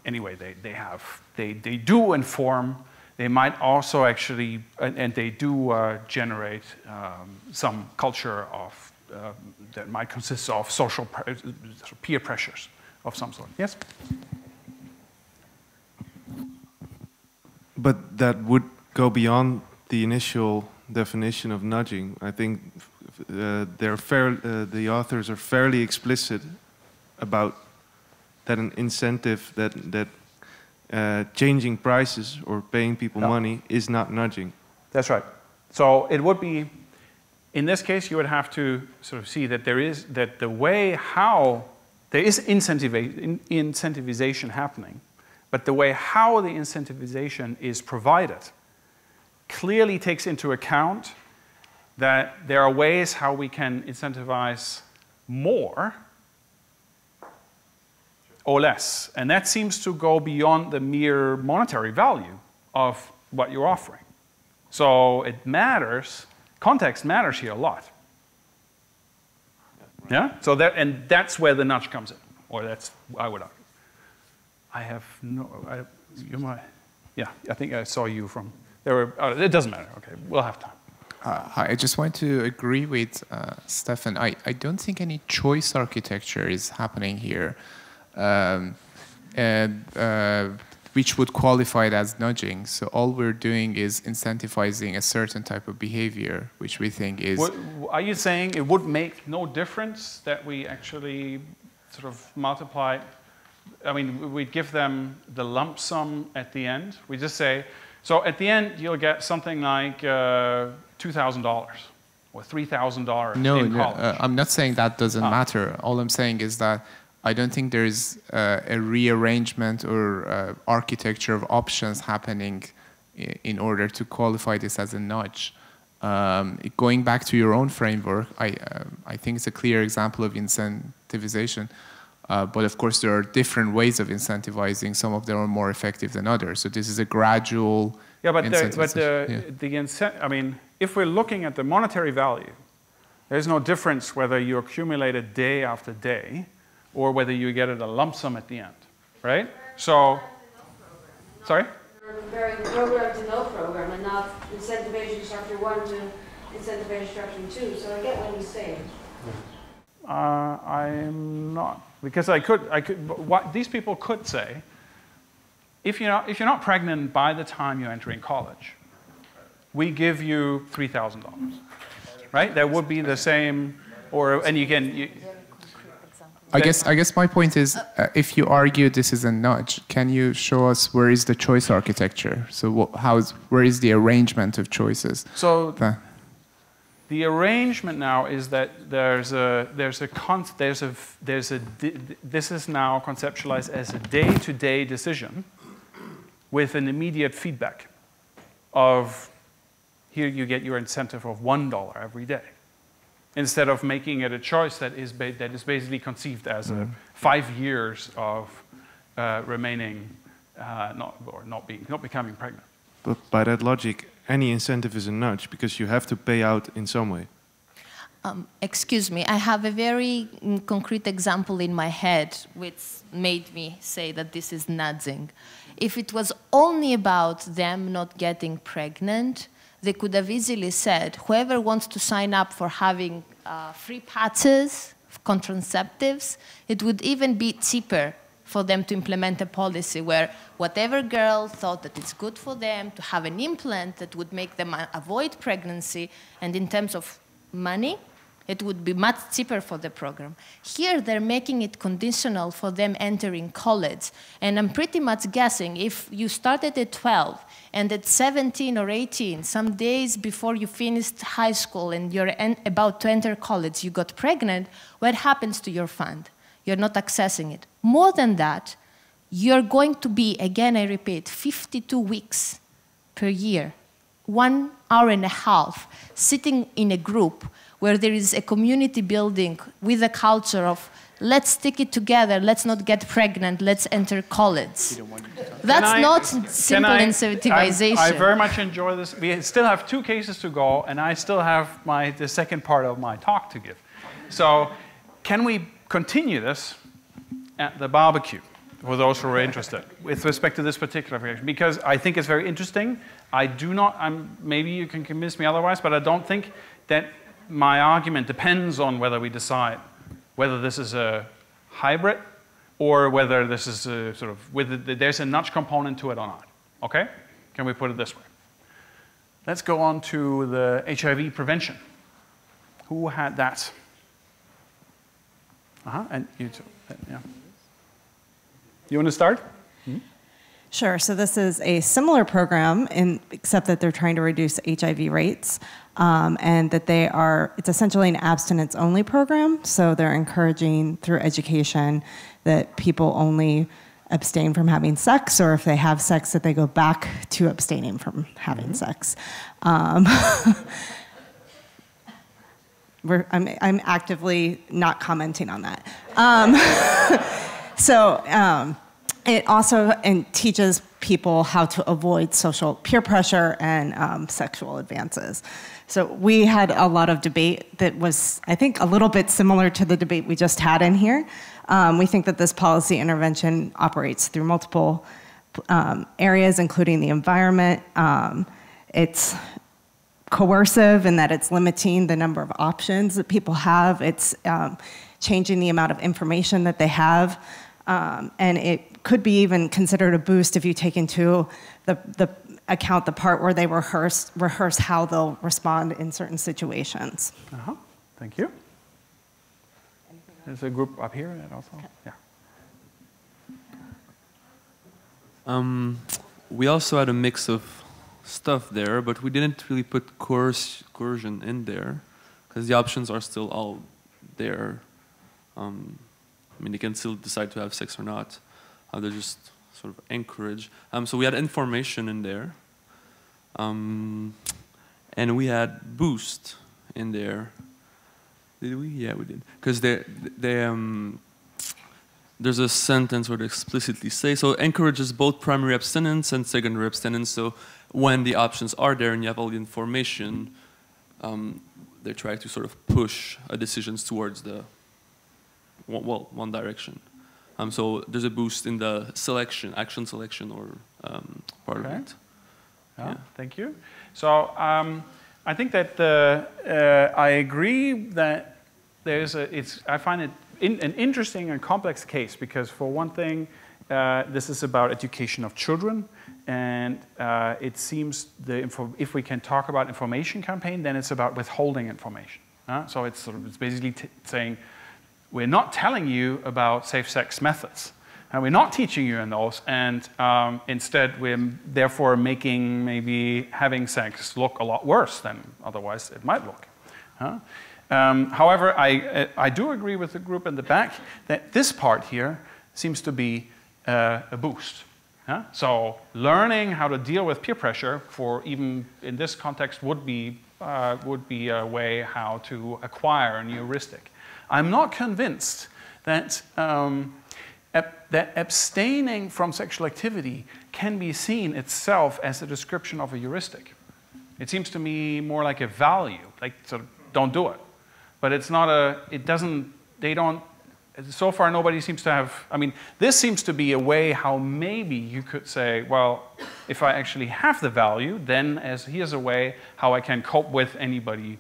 anyway, they, they have, they, they do inform, they might also actually, and, and they do uh, generate um, some culture of, uh, that might consist of social peer pressures of some sort. Yes? But that would go beyond the initial definition of nudging. I think uh, they're fair, uh, the authors are fairly explicit about that an incentive that that uh, changing prices or paying people no. money is not nudging. That's right. So it would be, in this case, you would have to sort of see that there is that the way how there is incentivization happening, but the way how the incentivization is provided clearly takes into account that there are ways how we can incentivize more or less. And that seems to go beyond the mere monetary value of what you're offering. So it matters, context matters here a lot. Yeah? So that, and that's where the nudge comes in, or that's, I would argue. I have no, I, you might, yeah, I think I saw you from, there were, oh, it doesn't matter, okay, we'll have time. Uh, hi, I just want to agree with uh, Stefan. I, I don't think any choice architecture is happening here um, and, uh, which would qualify it as nudging. So all we're doing is incentivizing a certain type of behavior, which we think is. What, are you saying it would make no difference that we actually sort of multiply? I mean, we'd give them the lump sum at the end. We just say, so at the end you'll get something like uh, two thousand dollars or three thousand dollars. No, in no uh, I'm not saying that doesn't Ah. matter. All I'm saying is that I don't think there's uh, a rearrangement or uh, architecture of options happening in order to qualify this as a nudge. Um, going back to your own framework, I, um I think it's a clear example of incentivization. Uh, but of course, there are different ways of incentivizing. Some of them are more effective than others. So this is a gradual. Yeah, but the, but the, Yeah. the incent- I mean, if we're looking at the monetary value, there's no difference whether you accumulate it day after day or whether you get it a lump sum at the end, right? So, sorry? We're comparing program to no program and not incentivization structure one to incentivization structure two, so I get what he's saying. Uh, I'm not because I could. I could. but What these people could say, if you're not, if you're not pregnant by the time you're entering college, we give you three thousand dollars. Right? That would be the same. Or and you can. You, I guess I guess my point is, uh, if you argue this is a nudge, can you show us where is the choice architecture? So wh- how is where is the arrangement of choices? So The- The arrangement now is that there's a there's a con- there's a f- there's a this is now conceptualized as a day-to-day decision with an immediate feedback of here you get your incentive of one dollar every day instead of making it a choice that is ba- that is basically conceived as a five years of uh, remaining uh, not or not being not becoming pregnant. But by that logic, any incentive is a nudge because you have to pay out in some way. Um, excuse me, I have a very mm, concrete example in my head which made me say that this is nudging. If it was only about them not getting pregnant, they could have easily said whoever wants to sign up for having uh, free patches, contraceptives, it would even be cheaper for them to implement a policy where whatever girl thought that it's good for them to have an implant that would make them avoid pregnancy, and in terms of money, it would be much cheaper for the program. Here, they're making it conditional for them entering college. And I'm pretty much guessing if you started at 12 and at 17 or 18, some days before you finished high school and you're about to enter college, you got pregnant, what happens to your fund? You're not accessing it. More than that, you're going to be, again, I repeat, 52 weeks per year, one hour and a half, sitting in a group where there is a community building with a culture of let's stick it together, let's not get pregnant, let's enter college. That's I- not simple I- incentivization. I, I very much enjoy this. We still have two cases to go, and I still have my, the second part of my talk to give. So, can we continue this at the barbecue for those who are interested with respect to this particular application? Because I think it's very interesting. I do not, I'm, maybe you can convince me otherwise, but I don't think that my argument depends on whether we decide whether this is a hybrid or whether this is a sort of, whether there's a nudge component to it or not. Okay? Can we put it this way? Let's go on to the HIV prevention. Who had that? Uh-huh, and you too. Yeah. You want to start? Sure. So this is a similar program, in, except that they're trying to reduce HIV rates, um, and that they are. It's essentially an abstinence-only program. So they're encouraging through education that people only abstain from having sex, or if they have sex, that they go back to abstaining from having sex. Um, we're, I'm, I'm actively not commenting on that. Um, so um, it also and teaches people how to avoid social peer pressure and um, sexual advances. So we had a lot of debate that was, I think, a little bit similar to the debate we just had in here. Um, we think that this policy intervention operates through multiple um, areas, including the environment. Um, it's coercive in that it's limiting the number of options that people have. It's um, changing the amount of information that they have. Um, and it could be even considered a boost if you take into the, the account the part where they rehearse, rehearse how they'll respond in certain situations. Uh-huh. Thank you. There's a group up here that also. Yeah. Um, we also had a mix of stuff there, but we didn't really put coerce, coercion in there because the options are still all there. Um, I mean, they can still decide to have sex or not. Uh, they're just sort of encourage. Um, so we had information in there, um, and we had boost in there. Did we? Yeah, we did. Because they, they, um, there's a sentence where they explicitly say so encourages both primary abstinence and secondary abstinence. So when the options are there and you have all the information, um, they try to sort of push decisions towards the well one direction. Um, so there's a boost in the selection, action selection, or um, part Okay. of it. Yeah, Yeah. Thank you. So um, I think that uh, uh, I agree that there's a, it's, I find it in, an interesting and complex case because, for one thing, uh, this is about education of children, and uh, it seems the info, if we can talk about information campaign, then it's about withholding information. Uh, so it's, sort of, it's basically saying, we're not telling you about safe sex methods. And we're not teaching you in those, and um, instead we're therefore making maybe having sex look a lot worse than otherwise it might look. Huh? Um, however, I, I do agree with the group in the back that this part here seems to be uh, a boost. Huh? So learning how to deal with peer pressure for even in this context would be, uh, would be a way how to acquire a heuristic. I'm not convinced that um, that abstaining from sexual activity can be seen itself as a description of a heuristic. It seems to me more like a value, like sort of don't do it. But it's not a, it doesn't, they don't, so far nobody seems to have, I mean, this seems to be a way how maybe you could say, well, if I actually have the value, then as here's a way how I can cope with anybody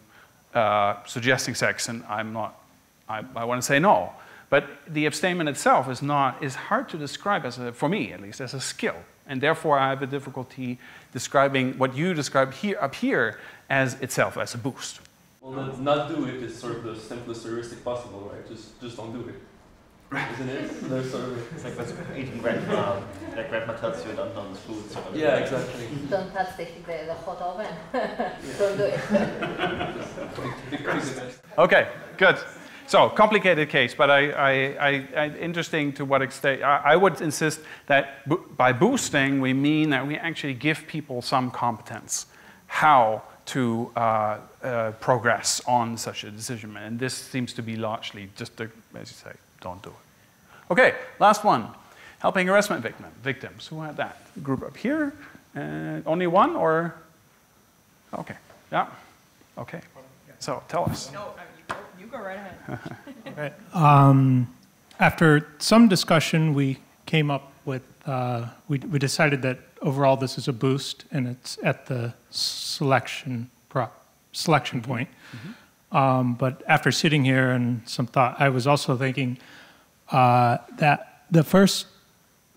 uh, suggesting sex, and I'm not, I, I want to say no. But the abstainment itself is not is hard to describe as a, for me at least, as a skill. And therefore I have a difficulty describing what you describe here up here as itself, as a boost. Well, not, not do it is sort of the simplest heuristic possible, right? Just just don't do it. Isn't it? There's sort of it's like what's eating grandma, um, like grandma tells you don't know the foods. Yeah, exactly. Don't touch the, the, the hot oven. don't do it. okay, good. So, complicated case, but I, I, I, interesting to what extent. I, would insist that by boosting, we mean that we actually give people some competence how to uh, uh, progress on such a decision. And this seems to be largely just, as you say, don't do it. Okay, last one. Helping harassment victim, victims. Who had that? Group up here? Uh, only one or? Okay, yeah. Okay. So tell us. No, go right ahead. right. Um, after some discussion, we came up with, uh, we, we decided that overall this is a boost and it's at the selection, pro selection mm -hmm. point. Mm -hmm. um, but after sitting here and some thought, I was also thinking uh, that the first,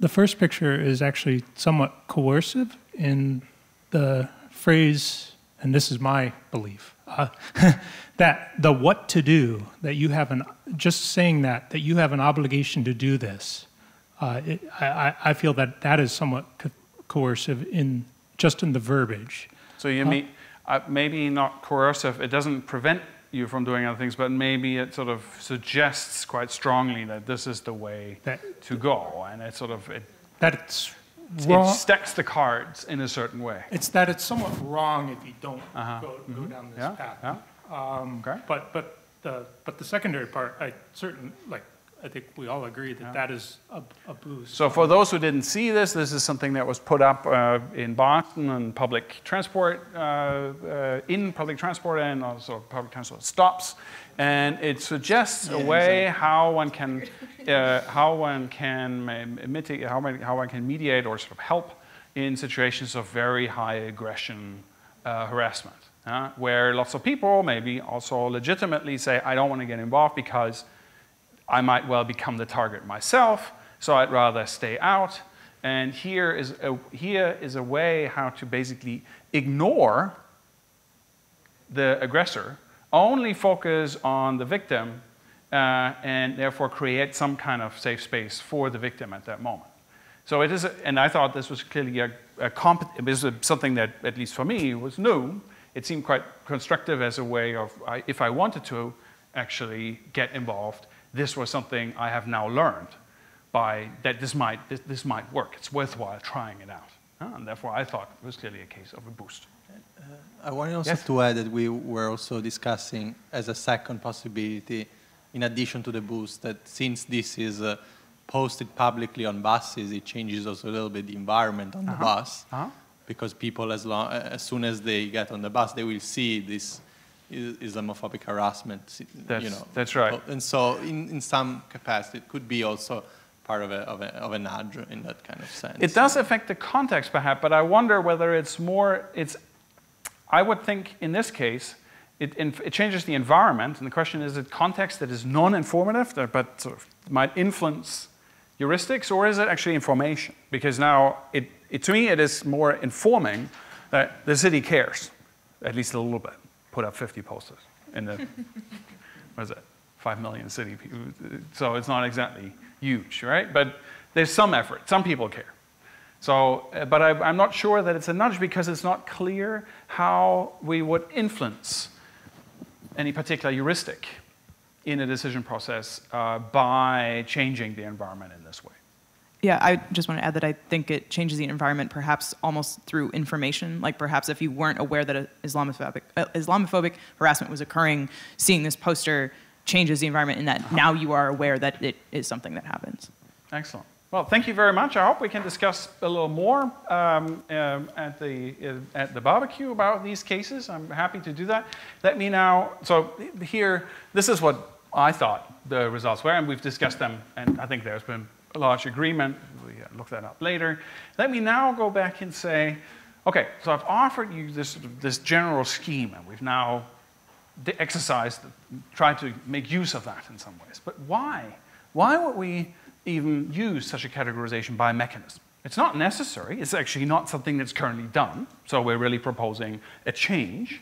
the first picture is actually somewhat coercive in the phrase, and this is my belief, uh, that the what to do, that you have an, just saying that, that you have an obligation to do this, uh, it, I, I feel that that is somewhat co coercive in just in the verbiage. So you uh, mean, uh, maybe not coercive, it doesn't prevent you from doing other things, but maybe it sort of suggests quite strongly that this is the way that, to go, and it sort of, it, that it's wrong. It stacks the cards in a certain way. It's that it's somewhat wrong if you don't -huh. go, mm -hmm. go down this yeah, path. Yeah. Um, okay. But but the but the secondary part, I certain like I think we all agree that Yeah. that is a, a boost. So for those who didn't see this, this is something that was put up uh, in Boston and public transport, uh, uh, in public transport and also public transport stops. And it suggests a way how one can, uh, how one can mitigate, how, how one can mediate or sort of help in situations of very high aggression uh, harassment. uh, where lots of people maybe also legitimately say, I don't want to get involved because I might well become the target myself, so I'd rather stay out. And here is a, here is a way how to basically ignore the aggressor, only focus on the victim, uh, and therefore create some kind of safe space for the victim at that moment. So it is, a, and I thought this was clearly a, a comp- something that, at least for me, was new. It seemed quite constructive as a way of, I, if I wanted to actually get involved, this was something I have now learned by that this might, this, this might work. It's worthwhile trying it out. Uh, and therefore, I thought it was clearly a case of a boost. I wanted also Yes? to add that we were also discussing as a second possibility, in addition to the boost, that since this is uh, posted publicly on buses, it changes also a little bit the environment on the Uh-huh. bus. Uh-huh. Because people, as, long, as soon as they get on the bus, they will see this Islamophobic harassment. you That's- know. that's right. And so, in, in some capacity, it could be also part of a, of a, of a nudge in that kind of sense. It does affect the context, perhaps, but I wonder whether it's more, it's, I would think in this case, it, it changes the environment, and the question is: is it context that is non-informative, but sort of might influence heuristics, or is it actually information? Because now, it, it, to me, it is more informing that the city cares, at least a little bit. Put up 50 posters in the, what is it, 5 million city people. So it's not exactly huge, right? But there's some effort. Some people care. So, uh, but I, I'm not sure that it's a nudge because it's not clear how we would influence any particular heuristic in a decision process uh, by changing the environment in this way. Yeah, I just want to add that I think it changes the environment perhaps almost through information. Like perhaps if you weren't aware that Islamophobic, uh, Islamophobic harassment was occurring, seeing this poster changes the environment in that now you are aware that it is something that happens. Excellent. Well, thank you very much. I hope we can discuss a little more um, um, at, the, uh, at the barbecue about these cases. I'm happy to do that. Let me now, so here, this is what I thought the results were, and we've discussed them, and I think there's been a large agreement. We uh, look that up later. Let me now go back and say, okay, so I've offered you this, this general scheme, and we've now exercised, tried to make use of that in some ways. But why? Why would we even use such a categorization by mechanism? It's not necessary. It's actually not something that's currently done. So we're really proposing a change.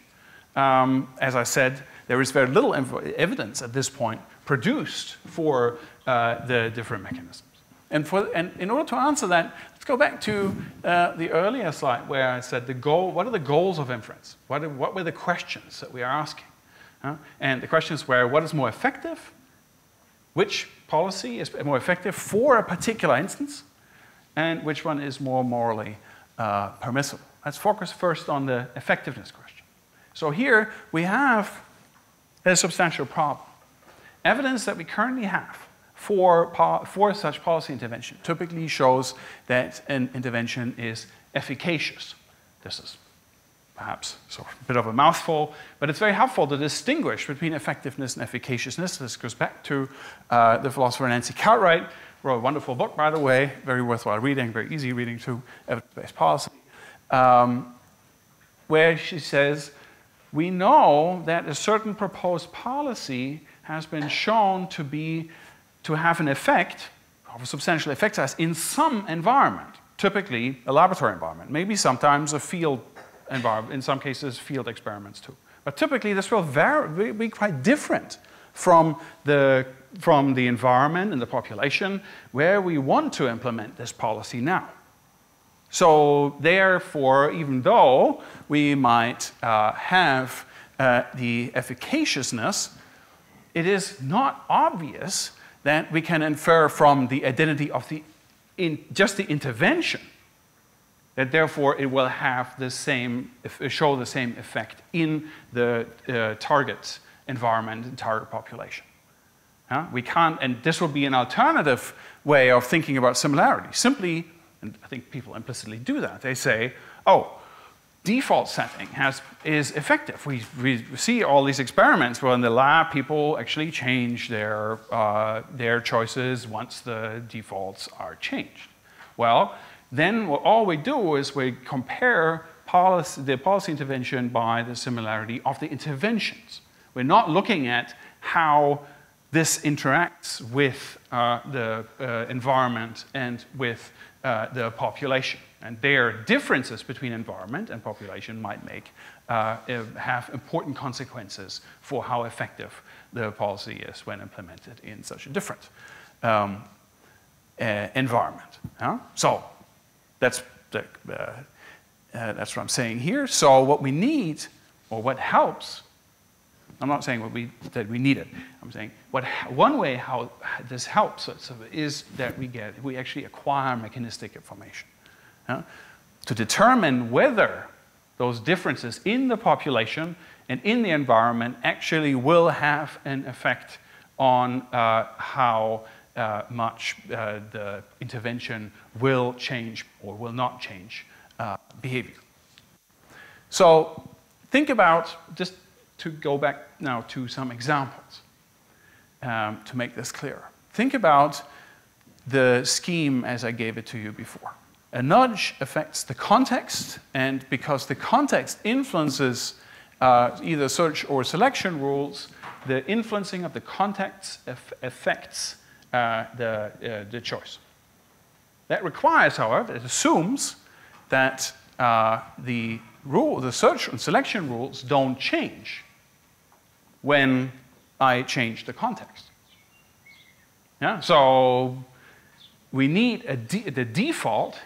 Um, as I said, there is very little evidence at this point produced for uh, the different mechanisms. And, for, and in order to answer that, let's go back to uh, the earlier slide where I said the goal, what are the goals of inference? What, are, what were the questions that we are asking? And the questions were, what is more effective? Which policy is more effective for a particular instance? And which one is more morally uh, permissible? Let's focus first on the effectiveness question. So here we have a substantial problem. Evidence that we currently have for, for such policy intervention typically shows that an intervention is efficacious. This is perhaps so a bit of a mouthful, but it's very helpful to distinguish between effectiveness and efficaciousness. This goes back to uh, the philosopher Nancy Cartwright, wrote a wonderful book, by the way, very worthwhile reading, very easy reading too, evidence-based policy, um, where she says, we know that a certain proposed policy has been shown to be to have an effect, of a substantial effect size, in some environment, typically a laboratory environment, maybe sometimes a field in some cases field experiments too. But typically this will vary, be quite different from the, from the environment and the population where we want to implement this policy now. So therefore, even though we might uh, have uh, the efficaciousness, it is not obvious that we can infer from the identity of the in just the intervention that therefore it will have the same, show the same effect in the uh, target environment and target population. Uh, we can't, and this would be an alternative way of thinking about similarity. Simply, and I think people implicitly do that, they say, oh, default setting has, is effective. We, we see all these experiments where in the lab people actually change their, uh, their choices once the defaults are changed. Well, then what, all we do is we compare policy, the policy intervention by the similarity of the interventions. We're not looking at how this interacts with uh, the uh, environment and with uh, the population. And their differences between environment and population might make, uh, have important consequences for how effective the policy is when implemented in such a different um, environment. So that's, the, uh, that's what I'm saying here. So what we need, or what helps, I'm not saying what we, that we need it. I'm saying what, one way how this helps us is that we get, we actually acquire mechanistic information to determine whether those differences in the population and in the environment actually will have an effect on uh, how uh, much uh, the intervention will change or will not change uh, behavior. So think about, just to go back now to some examples um, to make this clearer. Think about the scheme as I gave it to you before. A nudge affects the context, and because the context influences uh, either search or selection rules, the influencing of the context aff affects uh, the, uh, the choice. That requires, however, it assumes that uh, the rule, the search and selection rules don't change when I change the context. Yeah? So we need a de the default,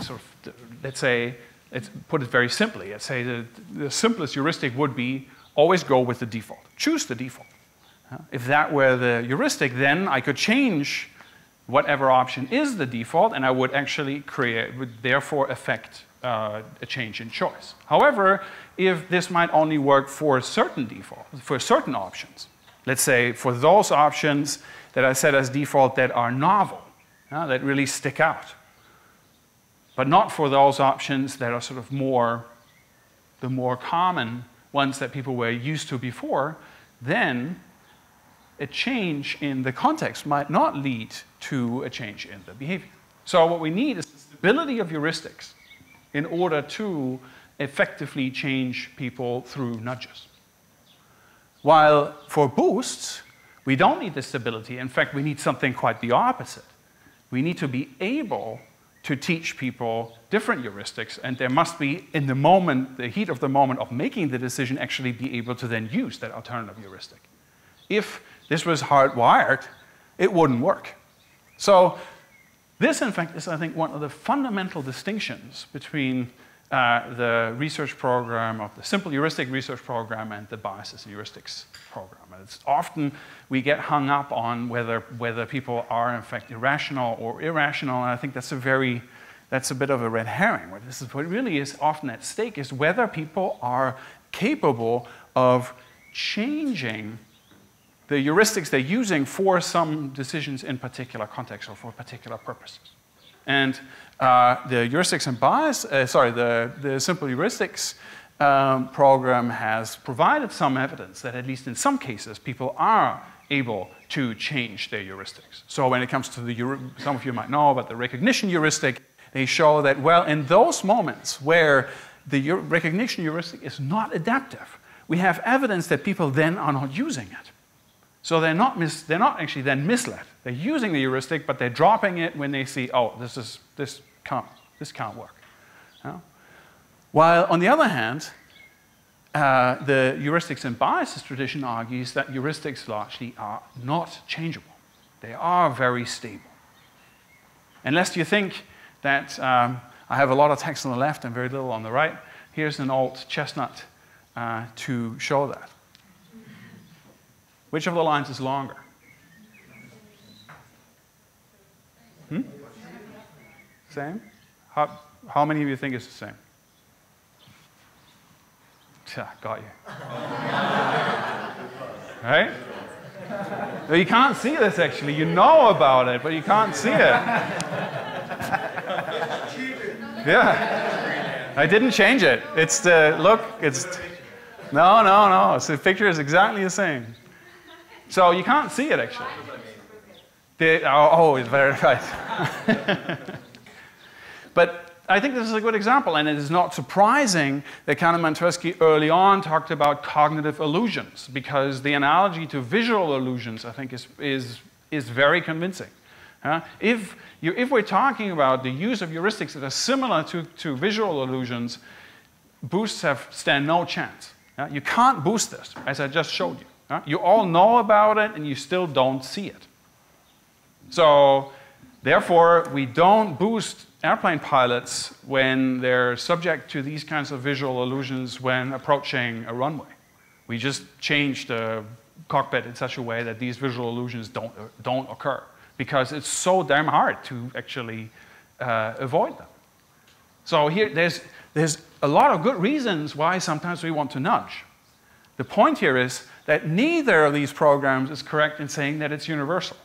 sort of, let's say, let's put it very simply. Let's say the, the simplest heuristic would be always go with the default. Choose the default. If that were the heuristic, then I could change whatever option is the default, and I would actually create, would therefore affect uh, a change in choice. However, if this might only work for certain default, for certain options, let's say for those options that I set as default that are novel, uh, that really stick out, but not for those options that are sort of more, the more common ones that people were used to before, then a change in the context might not lead to a change in the behavior. So what we need is the stability of heuristics in order to effectively change people through nudges. While for boosts, we don't need the stability. In fact, we need something quite the opposite. We need to be able to teach people different heuristics, and there must be, in the moment, the heat of the moment of making the decision, actually be able to then use that alternative heuristic. If this was hardwired, it wouldn't work. So this, in fact, is, I think, one of the fundamental distinctions between uh, the research program of the simple heuristic research program and the biases heuristics program. And it's often we get hung up on whether, whether people are, in fact, irrational or irrational, and I think that's a very that's a bit of a red herring. What, this is, what really is often at stake is whether people are capable of changing the heuristics they're using for some decisions in particular contexts or for particular purposes. And uh, the heuristics and bias, uh, sorry, the, the simple heuristics um, program has provided some evidence that at least in some cases people are able to change their heuristics. So when it comes to the, some of you might know about the recognition heuristic, they show that, well, in those moments where the recognition heuristic is not adaptive, we have evidence that people then are not using it. So they're not, mis- they're not actually then misled. They're using the heuristic, but they're dropping it when they see, oh, this, is, this, can't, this can't work. While on the other hand, uh, the heuristics and biases tradition argues that heuristics largely are not changeable. They are very stable. Unless you think that um, I have a lot of text on the left and very little on the right, here's an alt chestnut uh, to show that. Which of the lines is longer? Hmm? Same? How, how many of you think it's the same? Yeah, got you. right? You can't see this actually. You know about it, but you can't see it. Yeah. I didn't change it. It's the look, it's no, no, no. So the picture is exactly the same. So you can't see it actually. The, oh, oh, it's very right. but I think this is a good example, and it is not surprising that Kahneman Tversky early on talked about cognitive illusions, because the analogy to visual illusions, I think, is, is, is very convincing. Uh, if, you, if we're talking about the use of heuristics that are similar to, to visual illusions, boosts have, stand no chance. Uh, you can't boost this, as I just showed you. You all know about it, and you still don't see it. So, therefore, we don't boost airplane pilots when they're subject to these kinds of visual illusions when approaching a runway. We just change the cockpit in such a way that these visual illusions don't, don't occur because it's so damn hard to actually uh, avoid them. So here, there's, there's a lot of good reasons why sometimes we want to nudge. The point here is that neither of these programs is correct in saying that it's universal.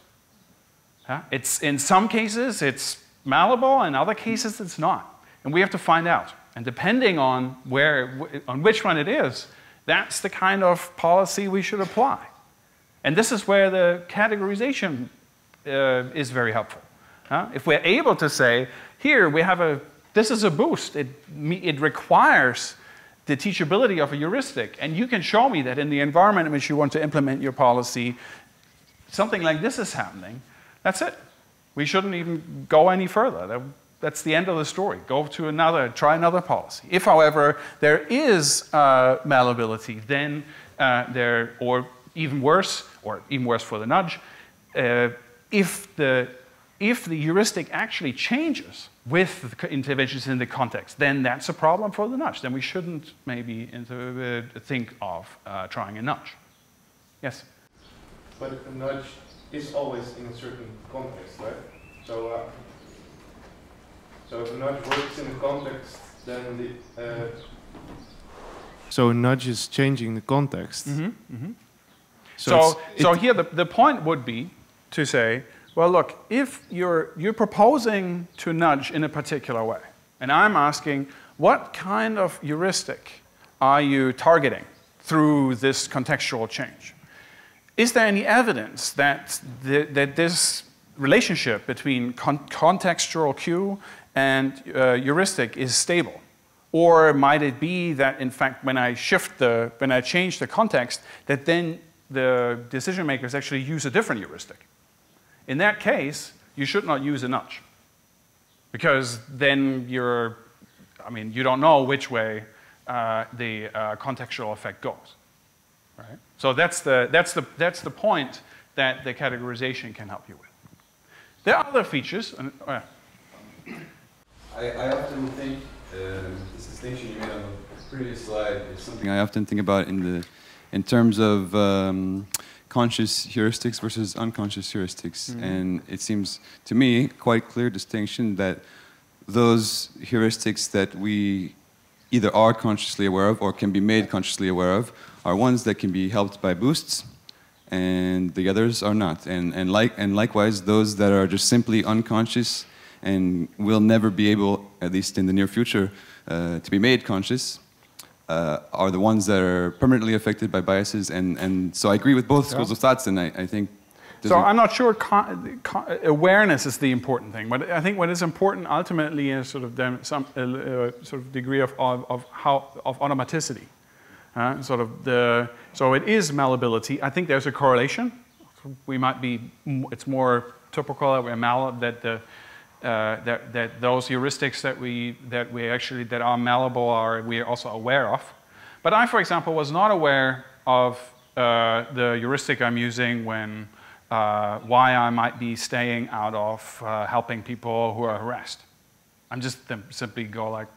It's, in some cases, it's malleable, in other cases, it's not. And we have to find out. And depending on, where, on which one it is, that's the kind of policy we should apply. And this is where the categorization uh, is very helpful. If we're able to say, here we have a, this is a boost, it, it requires the teachability of a heuristic, and you can show me that in the environment in which you want to implement your policy, something like this is happening, that's it. We shouldn't even go any further. That's the end of the story. Go to another, try another policy. If, however, there is uh, malleability, then uh, there, or even worse, or even worse for the nudge, uh, if the if the heuristic actually changes with the interventions in the context, then that's a problem for the nudge. Then we shouldn't maybe uh, think of uh, trying a nudge. Yes? But a nudge is always in a certain context, right? So, uh, so if a nudge works in a context, then the. Uh, so nudge is changing the context. Mm -hmm, mm -hmm. So, so, so here the, the point would be to say, well, look, if you're, you're proposing to nudge in a particular way, and I'm asking, what kind of heuristic are you targeting through this contextual change? Is there any evidence that, the, that this relationship between con contextual cue and uh, heuristic is stable? Or might it be that, in fact, when I shift the, when I change the context, that then the decision makers actually use a different heuristic? In that case, you should not use a nudge. Because then you're, I mean, you don't know which way uh, the uh, contextual effect goes. Right? So that's the, that's, the, that's the point that the categorization can help you with. There are other features. Oh. I, I, often think um, this distinction you made on the previous slide is something I often think about in, the, in terms of um, conscious heuristics versus unconscious heuristics. Mm. And it seems to me quite clear distinction that those heuristics that we either are consciously aware of or can be made consciously aware of are ones that can be helped by boosts and the others are not. And, and, like, and likewise, those that are just simply unconscious and will never be able, at least in the near future, uh, to be made conscious, uh, are the ones that are permanently affected by biases. And, and so I agree with both schools yeah. of thoughts, and I, I think. So I'm not sure awareness is the important thing, but I think what is important ultimately is sort of some uh, sort of degree of, of, of how of automaticity. Uh, sort of the so it is malleability. I think there's a correlation. We might be it's more typical that we're mal that the uh, that, that those heuristics that we, that we actually, that are malleable are we are also aware of. But I, for example, was not aware of uh, the heuristic I'm using when, uh, why I might be staying out of uh, helping people who are harassed. I'm just simply go like,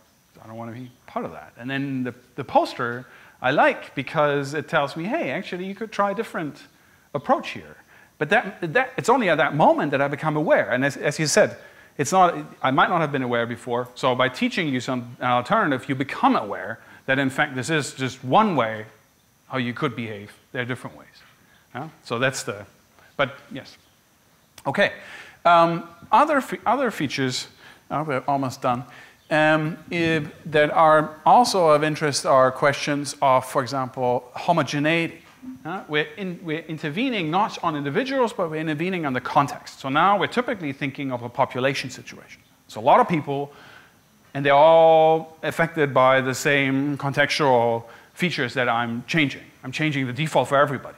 I don't want to be part of that. And then the, the poster I like because it tells me, hey, actually you could try a different approach here. But that, that, it's only at that moment that I become aware. And as, as you said, it's not, I might not have been aware before. So by teaching you some an alternative, you become aware that in fact this is just one way how you could behave. There are different ways. Yeah? So that's the, but yes. Okay. Um, other, other features, oh, we're almost done, um, if, that are also of interest are questions of, for example, homogeneity. Uh, we're, in, we're, intervening not on individuals, but we're intervening on the context. So now we're typically thinking of a population situation. So a lot of people, and they're all affected by the same contextual features that I'm changing. I'm changing the default for everybody.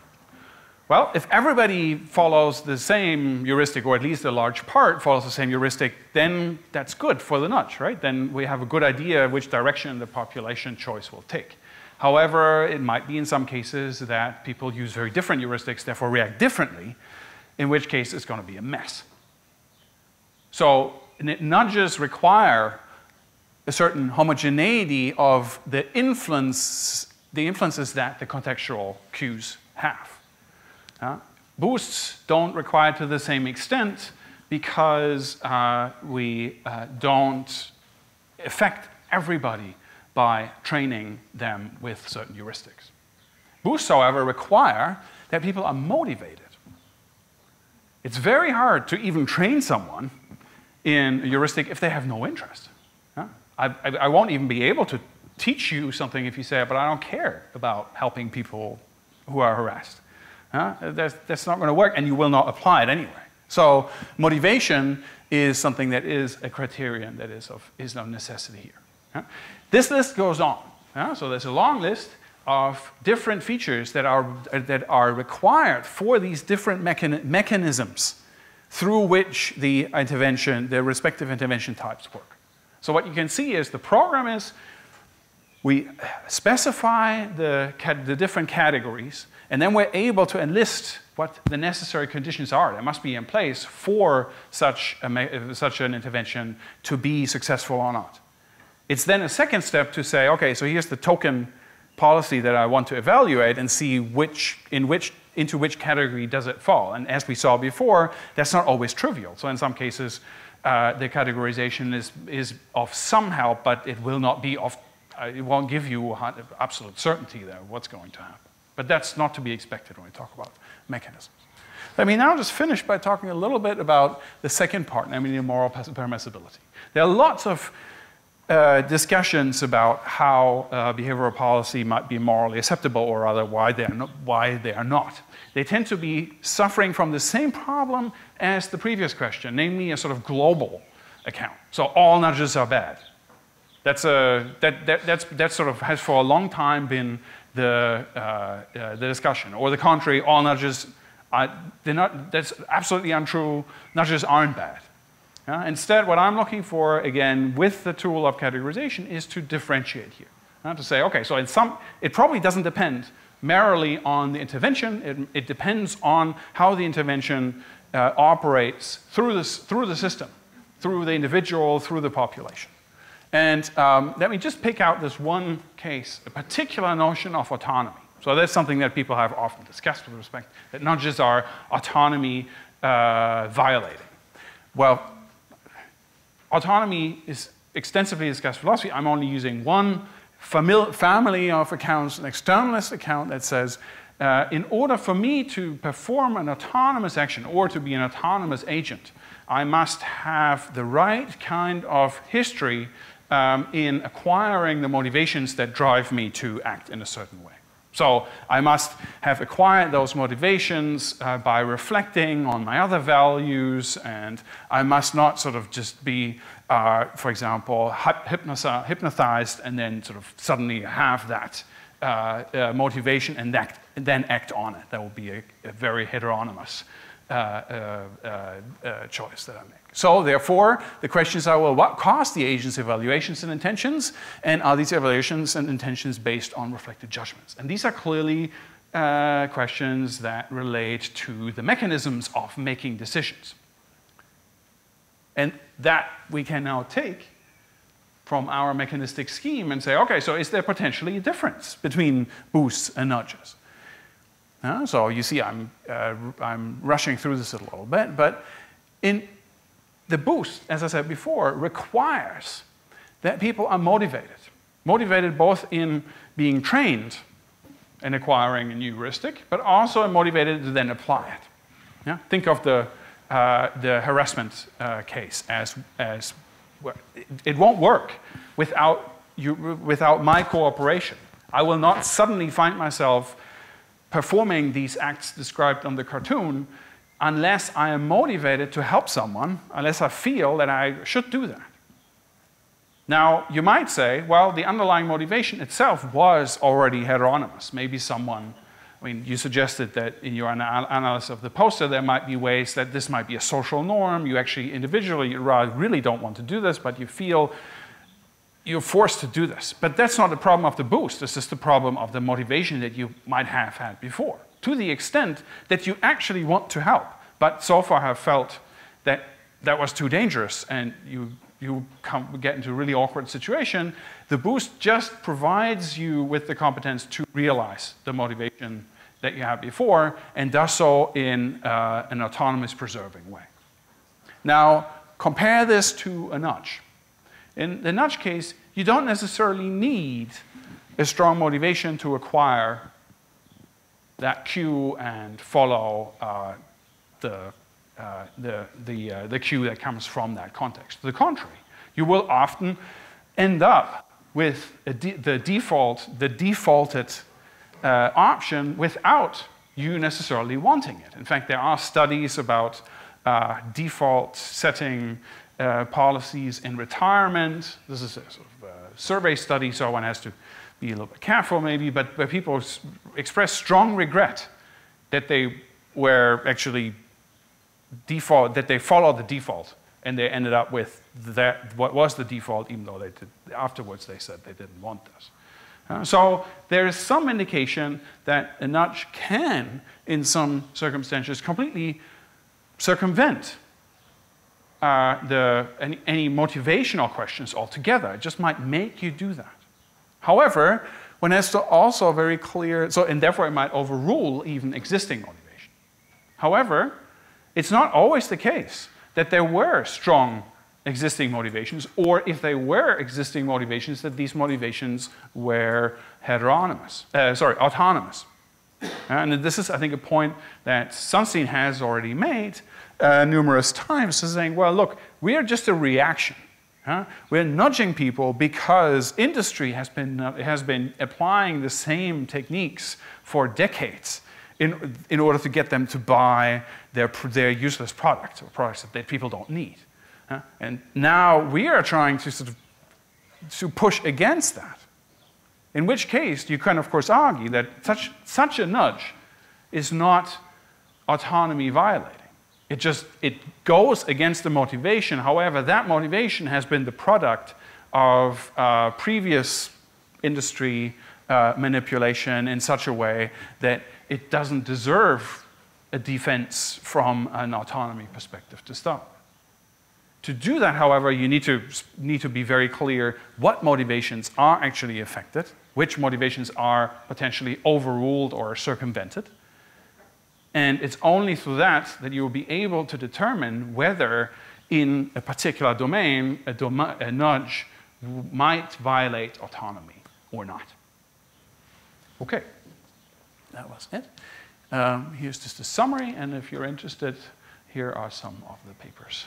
Well, if everybody follows the same heuristic, or at least a large part follows the same heuristic, then that's good for the nudge, right? Then we have a good idea which direction the population choice will take. However, it might be in some cases that people use very different heuristics, therefore react differently, in which case it's going to be a mess. So nudges require a certain homogeneity of the influence, the influences that the contextual cues have. Uh, boosts don't require to the same extent because uh, we uh, don't affect everybody by training them with certain heuristics. Boosts, however, require that people are motivated. It's very hard to even train someone in heuristic if they have no interest. I, I, I won't even be able to teach you something if you say, but I don't care about helping people who are harassed. That's, that's not going to work, and you will not apply it anyway. So motivation is something that is a criterion that is of, is of necessity here. This list goes on. So there's a long list of different features that are, that are required for these different mechan mechanisms through which the intervention, the respective intervention types work. So what you can see is the program is we specify the, the different categories, and then we're able to enlist what the necessary conditions are that must be in place for such, a, such an intervention to be successful or not. It's then a second step to say, okay, so here's the token policy that I want to evaluate and see which, in which, into which category does it fall. And as we saw before, that's not always trivial. So in some cases, uh, the categorization is, is of some help, but it will not be of, uh, it won't give you absolute certainty there what's going to happen. But that's not to be expected when we talk about mechanisms. Let me now just finish by talking a little bit about the second part, namely moral permissibility. There are lots of uh, discussions about how uh, behavioral policy might be morally acceptable or rather why they, are not, why they are not. They tend to be suffering from the same problem as the previous question, namely a sort of global account. So all nudges are bad. That's, a, that, that, that's, that sort of has for a long time been the, uh, uh, the discussion. Or the contrary, all nudges, are, they're not, that's absolutely untrue. Nudges aren't bad. Instead, what I'm looking for, again, with the tool of categorization, is to differentiate here. Uh, to say, okay, so in some, it probably doesn't depend merely on the intervention. It, it depends on how the intervention uh, operates through, this, through the system, through the individual, through the population. And um, let me just pick out this one case, a particular notion of autonomy. So that's something that people have often discussed with respect, that nudges are autonomy uh, violating. Well, autonomy is extensively discussed philosophy. I'm only using one family of accounts, an externalist account that says, uh, in order for me to perform an autonomous action or to be an autonomous agent, I must have the right kind of history um, in acquiring the motivations that drive me to act in a certain way. So I must have acquired those motivations uh, by reflecting on my other values, and I must not sort of just be, uh, for example, hypnotized and then sort of suddenly have that uh, uh motivation and, and, then act on it. That would be a, a very heteronomous Uh, uh, uh, choice that I make. So therefore, the questions are, well, what caused the agent's evaluations and intentions? And are these evaluations and intentions based on reflected judgments? And these are clearly uh, questions that relate to the mechanisms of making decisions. And that we can now take from our mechanistic scheme and say, okay, so is there potentially a difference between boosts and nudges? Uh, so you see, I'm, uh, I'm rushing through this a little bit, but in, the boost, as I said before, requires that people are motivated. Motivated both in being trained and acquiring a new heuristic, but also motivated to then apply it. Yeah? Think of the, uh, the harassment uh, case as, as well, it, it won't work without, you, without my cooperation. I will not suddenly find myself performing these acts described on the cartoon unless I am motivated to help someone, unless I feel that I should do that. Now, you might say, well, the underlying motivation itself was already heteronomous. Maybe someone, I mean, you suggested that in your analysis of the poster, there might be ways that this might be a social norm. You actually individually you really don't want to do this, but you feel you're forced to do this. But that's not the problem of the boost. This is the problem of the motivation that you might have had before to the extent that you actually want to help, but so far have felt that that was too dangerous and you, you come, get into a really awkward situation, the boost just provides you with the competence to realize the motivation that you had before and does so in uh, an autonomous preserving way. Now, compare this to a nudge. In the nudge case, you don't necessarily need a strong motivation to acquire that cue and follow uh, the, uh, the, the, uh, the cue that comes from that context. To the contrary, you will often end up with de the default, the defaulted uh, option without you necessarily wanting it. In fact, there are studies about uh, default setting uh, policies in retirement. This is a sort of survey study, so one has to be a little bit careful maybe, but where people express strong regret that they were actually default, that they followed the default and they ended up with that, what was the default, even though they did, afterwards they said they didn't want this. Uh, so there is some indication that a nudge can, in some circumstances, completely circumvent uh, the, any, any motivational questions altogether. It just might make you do that. However, one has to also very clear, so, and therefore it might overrule even existing motivation. However, it's not always the case that there were strong existing motivations, or if they were existing motivations, that these motivations were heteronomous, uh, sorry, autonomous. And this is, I think, a point that Sunstein has already made uh, numerous times, saying, well, look, we are just a reaction. huh? We're nudging people because industry has been, uh, has been applying the same techniques for decades in, in order to get them to buy their, their useless products or products that they, people don't need. huh? And now we are trying to sort of to push against that. In which case, you can, of course, argue that such, such a nudge is not autonomy violating. It just it goes against the motivation. However, that motivation has been the product of uh, previous industry uh, manipulation in such a way that it doesn't deserve a defense from an autonomy perspective to stop. To do that, however, you need to, need to be very clear what motivations are actually affected, which motivations are potentially overruled or circumvented. And it's only through that that you will be able to determine whether, in a particular domain, a, dom- a nudge might violate autonomy or not. Okay, that was it. Um, here's just a summary, and if you're interested, here are some of the papers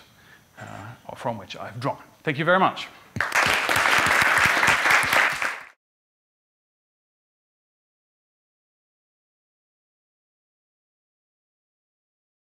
uh, from which I've drawn. Thank you very much.